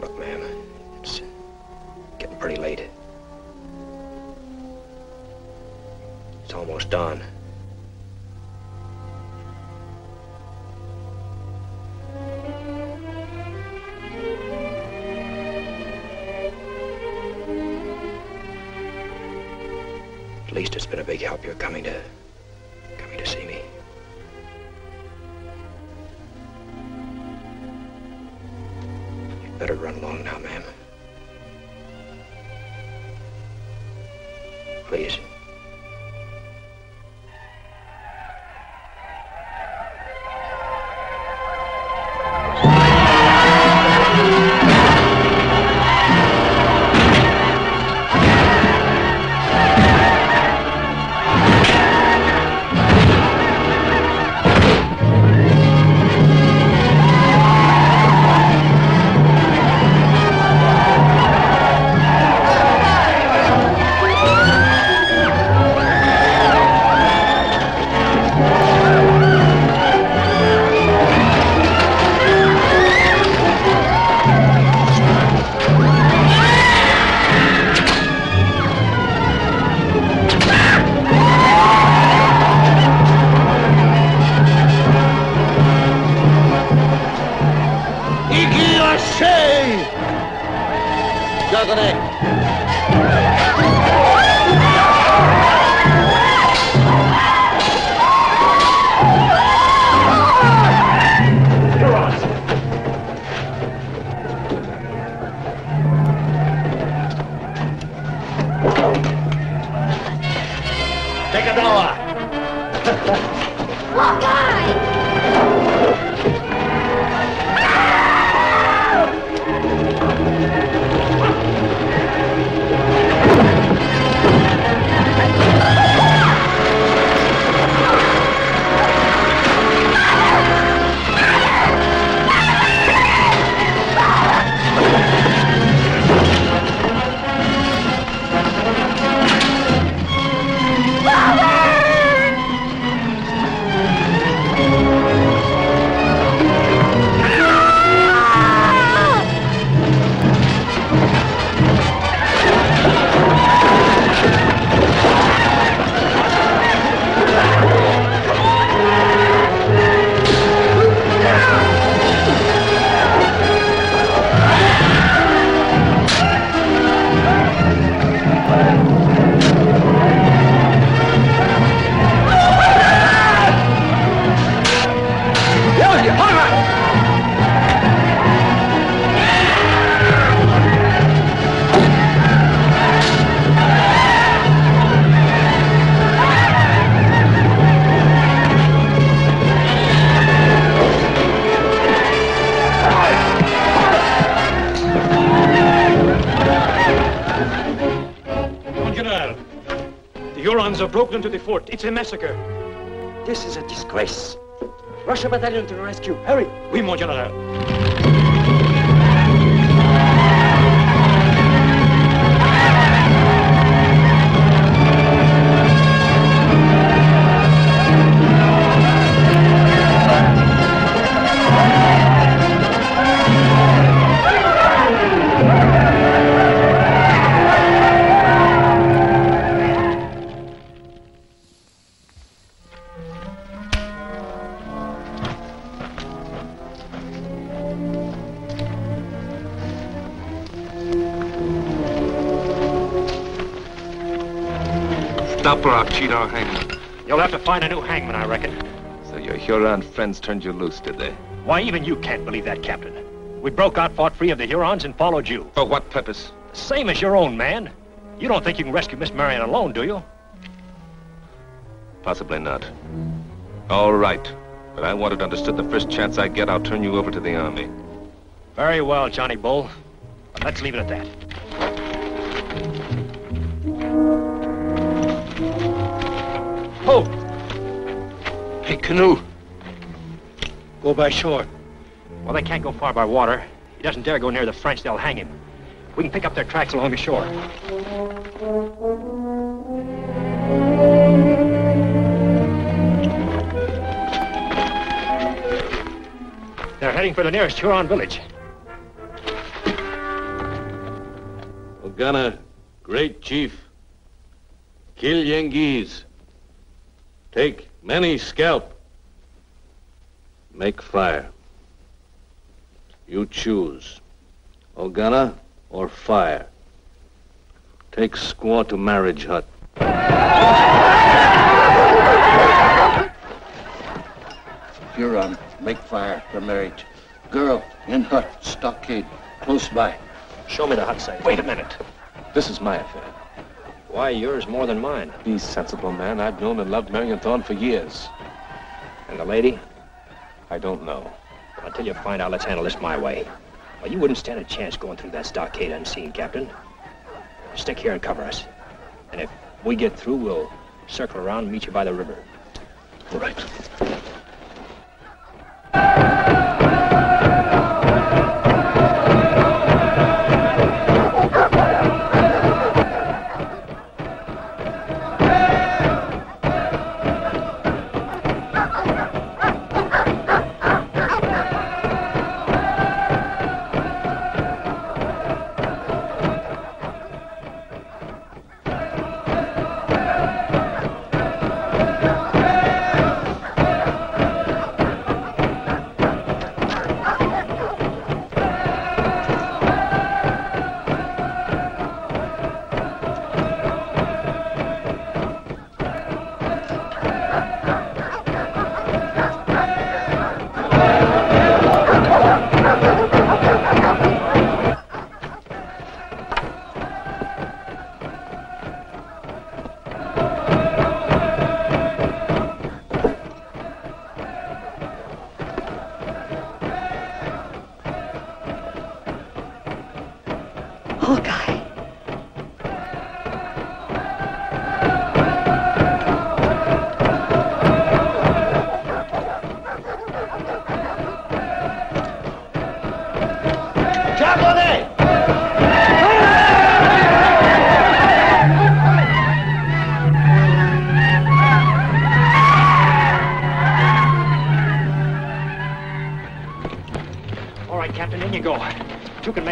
Look, ma'am, it's getting pretty late. It's almost dawn. It's been a big help You're coming to coming to see me. You'd better run along now, ma'am. Please. Hurons have broken into the fort. It's a massacre. This is a disgrace. Rush a battalion to the rescue. Hurry. Oui, mon General. Or I'll cheat our hangman. You'll have to find a new hangman, I reckon. So your Huron friends turned you loose, did they? Why, even you can't believe that, Captain. We broke out, fought free of the Hurons, and followed you. For what purpose? Same as your own man. You don't think you can rescue Miss Marion alone, do you? Possibly not. All right. But I want it understood the first chance I get, I'll turn you over to the army. Very well, Johnny Bull. Let's leave it at that. Ho! Hey, canoe. Go by shore. Well, they can't go far by water. He doesn't dare go near the French, they'll hang him. We can pick up their tracks along the shore. They're heading for the nearest Huron village. Ogana, great chief. Kill Yengeese. Take many scalp. Make fire. You choose. Ogana or fire. Take squaw to marriage hut. Huron, make fire. for marriage. Girl, in hut, stockade, close by. Show me the hut site. Wait a minute. This is my affair. Why, yours more than mine. Be sensible, man. I've known and loved Marion Thorne for years. And the lady? I don't know. Until you find out, let's handle this my way. Well, you wouldn't stand a chance going through that stockade unseen, Captain. Stick here and cover us. And if we get through, we'll circle around and meet you by the river. All right.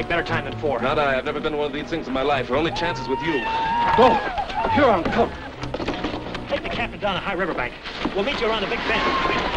Make better time than four. Not I. I've never been one of these things in my life. Our only chance is with you. Go! Huron, come. Take the captain down the high riverbank. We'll meet you around the big bend.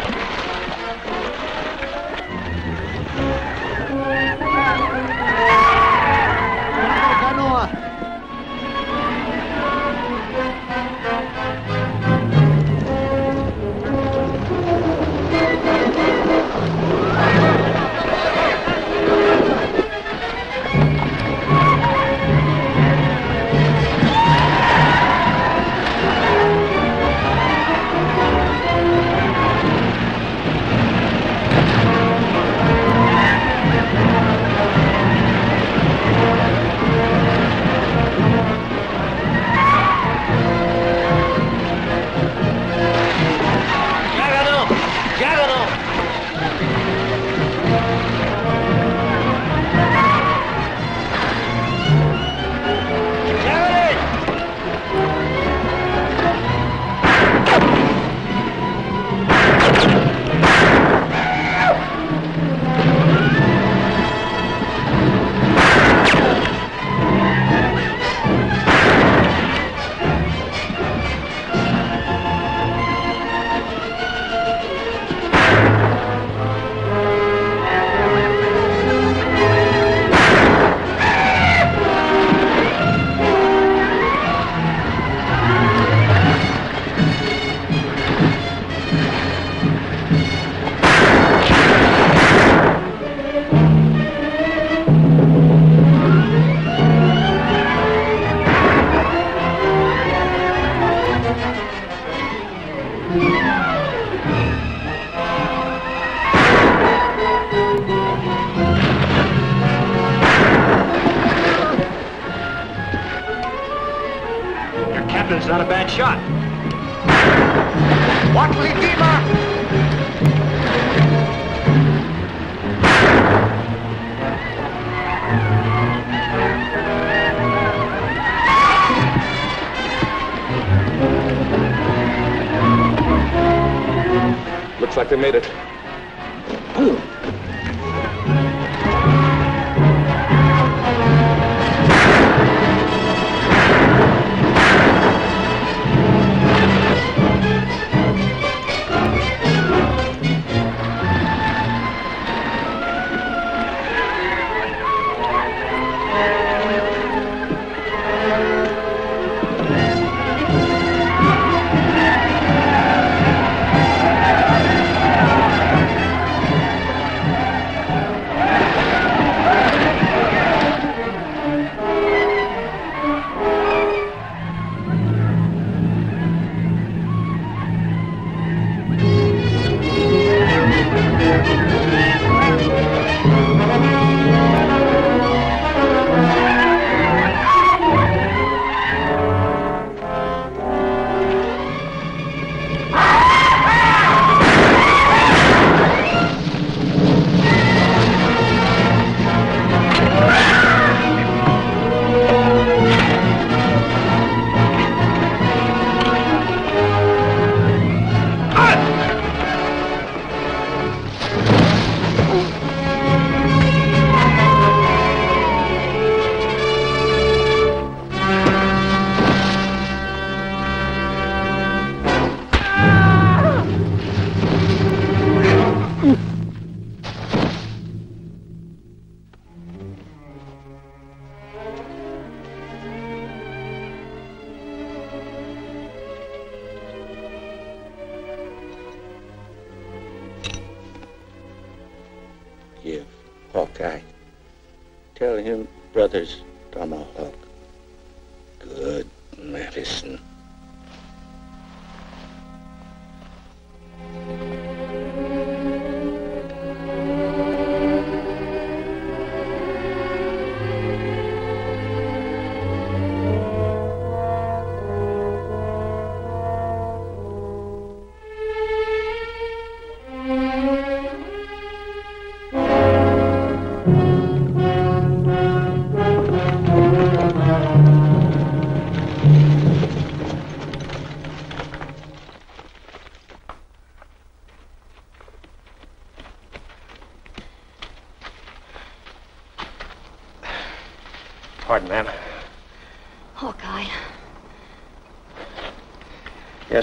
Made it.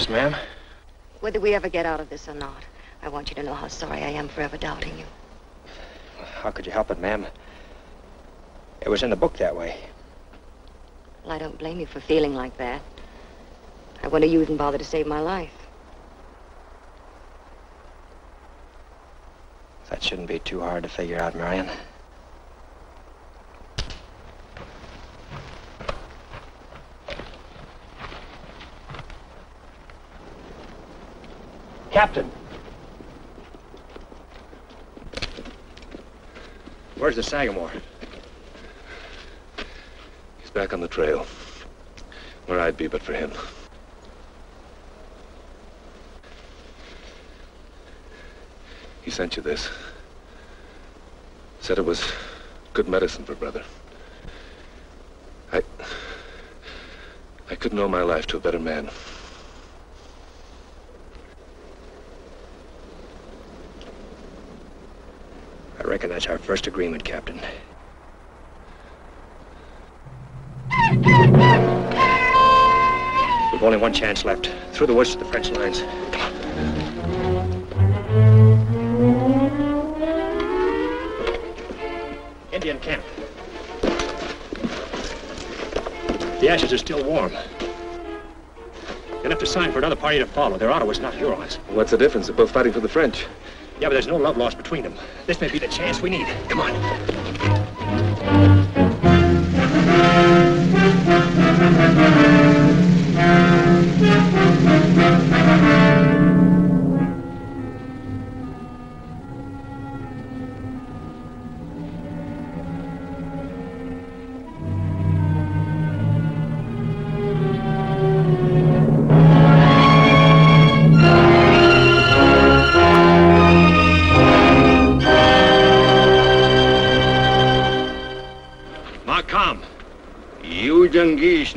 Yes, ma'am. whether we ever get out of this or not, I want you to know how sorry I am for ever doubting you. How could you help it, ma'am? It was in the book that way. Well, I don't blame you for feeling like that. I wonder you even bothered to save my life. That shouldn't be too hard to figure out, Marion. Captain! Where's the Sagamore? He's back on the trail. Where I'd be but for him. He sent you this. Said it was good medicine for brother. I... I couldn't owe my life to a better man. Reckon that's our first agreement, Captain. We've only one chance left. Through the woods to the French lines. Indian camp. The ashes are still warm. You'll have to sign for another party to follow. They're Ottawas, not Hurons. What's the difference? They're both fighting for the French. Yeah, but there's no love lost between them. This may be the chance we need. Come on. Markham.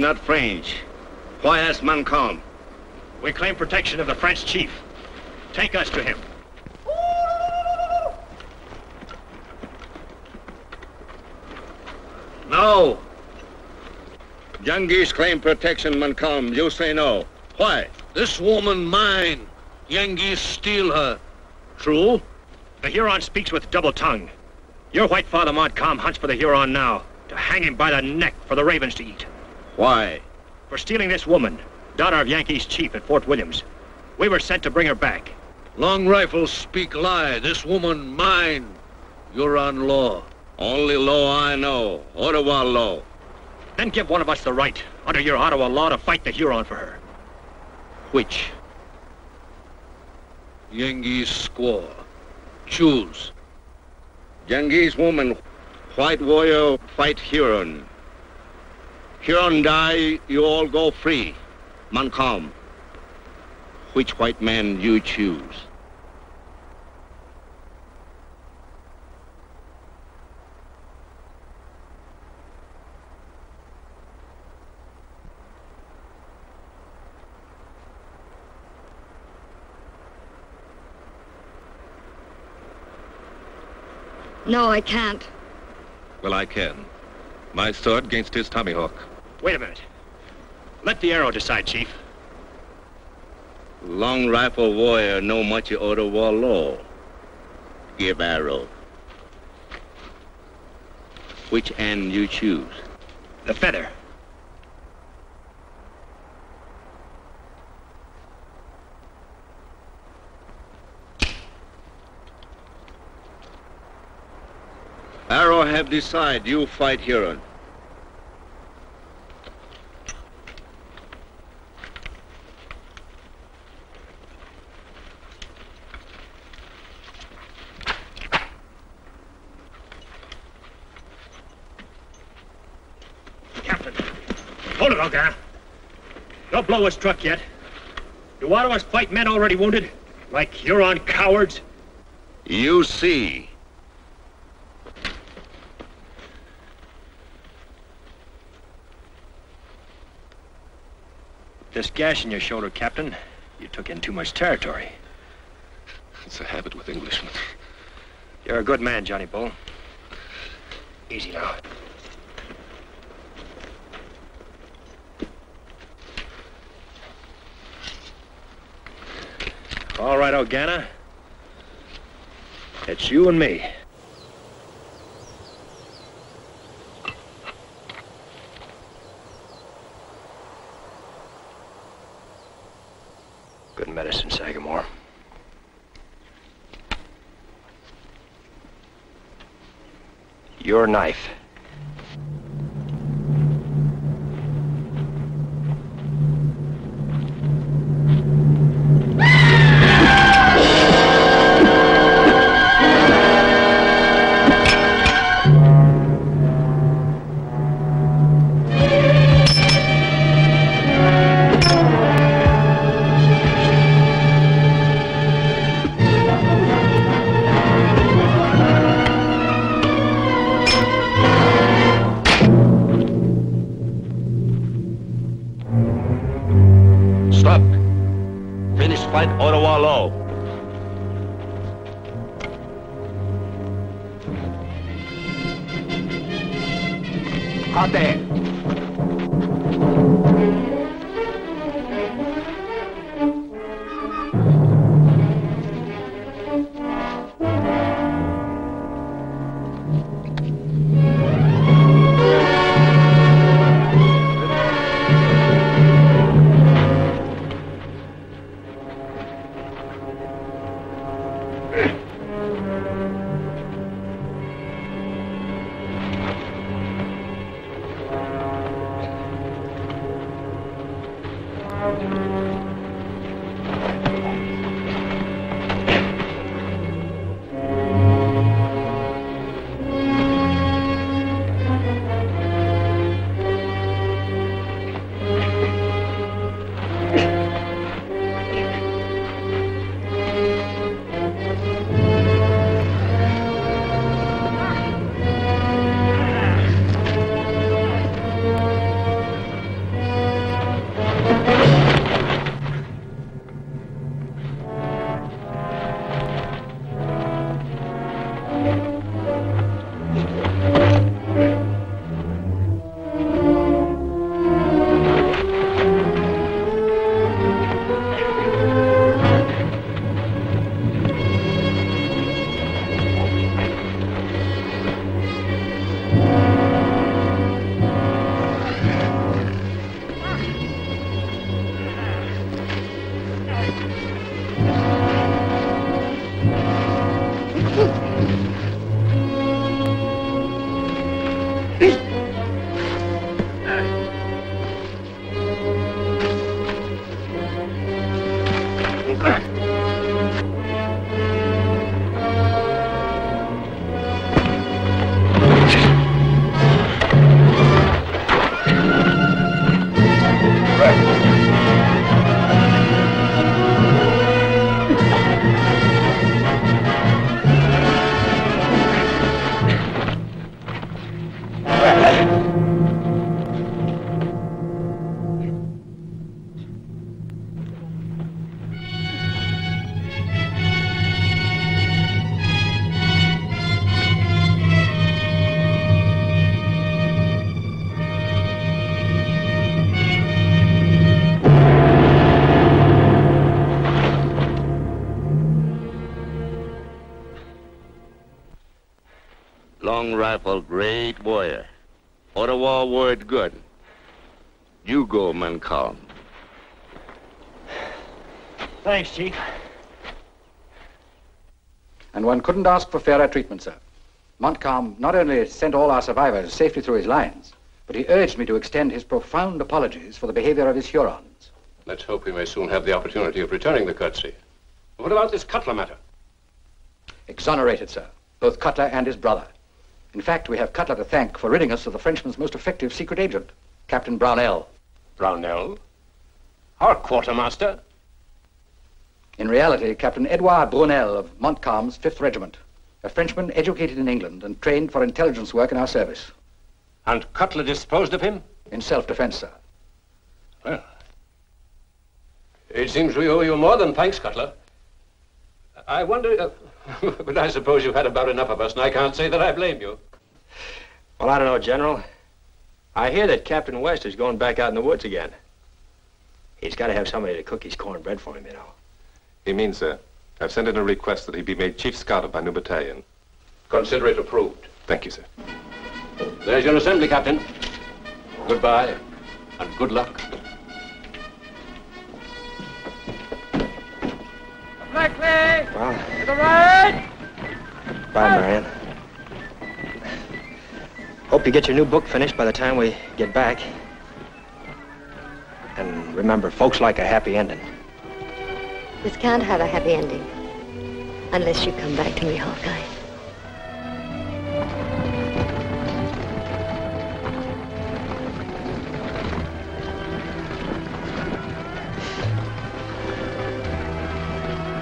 Not French. Why has man come? We claim protection of the French chief. Take us to him. No. Yengeese claim protection, come. You say no. Why? This woman mine. Yengeese steal her. True? The Huron speaks with double tongue. Your white father, Montcalm, hunts for the Huron now, to hang him by the neck for the ravens to eat. Why? For stealing this woman, daughter of Yankees chief at Fort Williams. We were sent to bring her back. Long rifles speak lie. This woman mine. You're on law. Only law I know. Ottawa law. Then give one of us the right, under your Ottawa law, to fight the Huron for her. Which? Yengeese squaw. Choose. Yengeese woman, white warrior, fight Huron. Huron die, you all go free. Montcalm. Which white man you choose? No, I can't. Well, I can. My sword against his tomahawk. Wait a minute. Let the arrow decide, Chief. Long rifle warrior know much of Ottawa law. Give arrow. Which end you choose? The feather. have decide you fight Huron. Captain, hold it, Ogana. Don't blow his truck yet. Do Ottawa's fight men already wounded? Like Huron cowards? You see. This gash in your shoulder, Captain, you took in too much territory. It's a habit with Englishmen. You're a good man, Johnny Bull. Easy now. All right, Ogana. It's you and me. Good medicine, Sagamore. Your knife. Até. Long rifle, great warrior. Ottawa word good. You go, Montcalm. Thanks, Chief. And one couldn't ask for fairer treatment, sir. Montcalm not only sent all our survivors safely through his lines, but he urged me to extend his profound apologies for the behavior of his Hurons. Let's hope we may soon have the opportunity of returning the courtesy. What about this Cutler matter? Exonerated, sir. Both Cutler and his brother. In fact, we have Cutler to thank for ridding us of the Frenchman's most effective secret agent, Captain Brownell. Brownell? Our quartermaster? In reality, Captain Edouard Brunel of Montcalm's 5th Regiment, a Frenchman educated in England and trained for intelligence work in our service. And Cutler disposed of him? In self-defense, sir. Well, it seems we owe you more than thanks, Cutler. I wonder, uh, but I suppose you've had about enough of us, and I can't say that I blame you. Well, I don't know, General. I hear that Captain West is going back out in the woods again. He's got to have somebody to cook his cornbread for him, you know. He means, sir. I've sent in a request that he be made chief scout of my new battalion. Consider it approved. Thank you, sir. There's your assembly, Captain. Goodbye, and good luck. Blackley! Well, To the right! bye, Marion. Hope you get your new book finished by the time we get back. And remember, folks like a happy ending. This can't have a happy ending. Unless you come back to me, Hawkeye.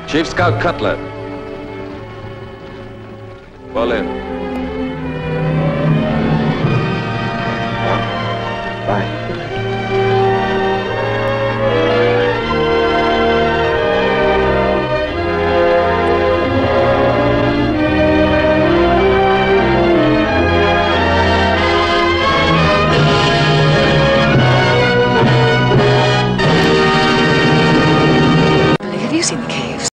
Chief Scout Cutler. Fall in. Bye.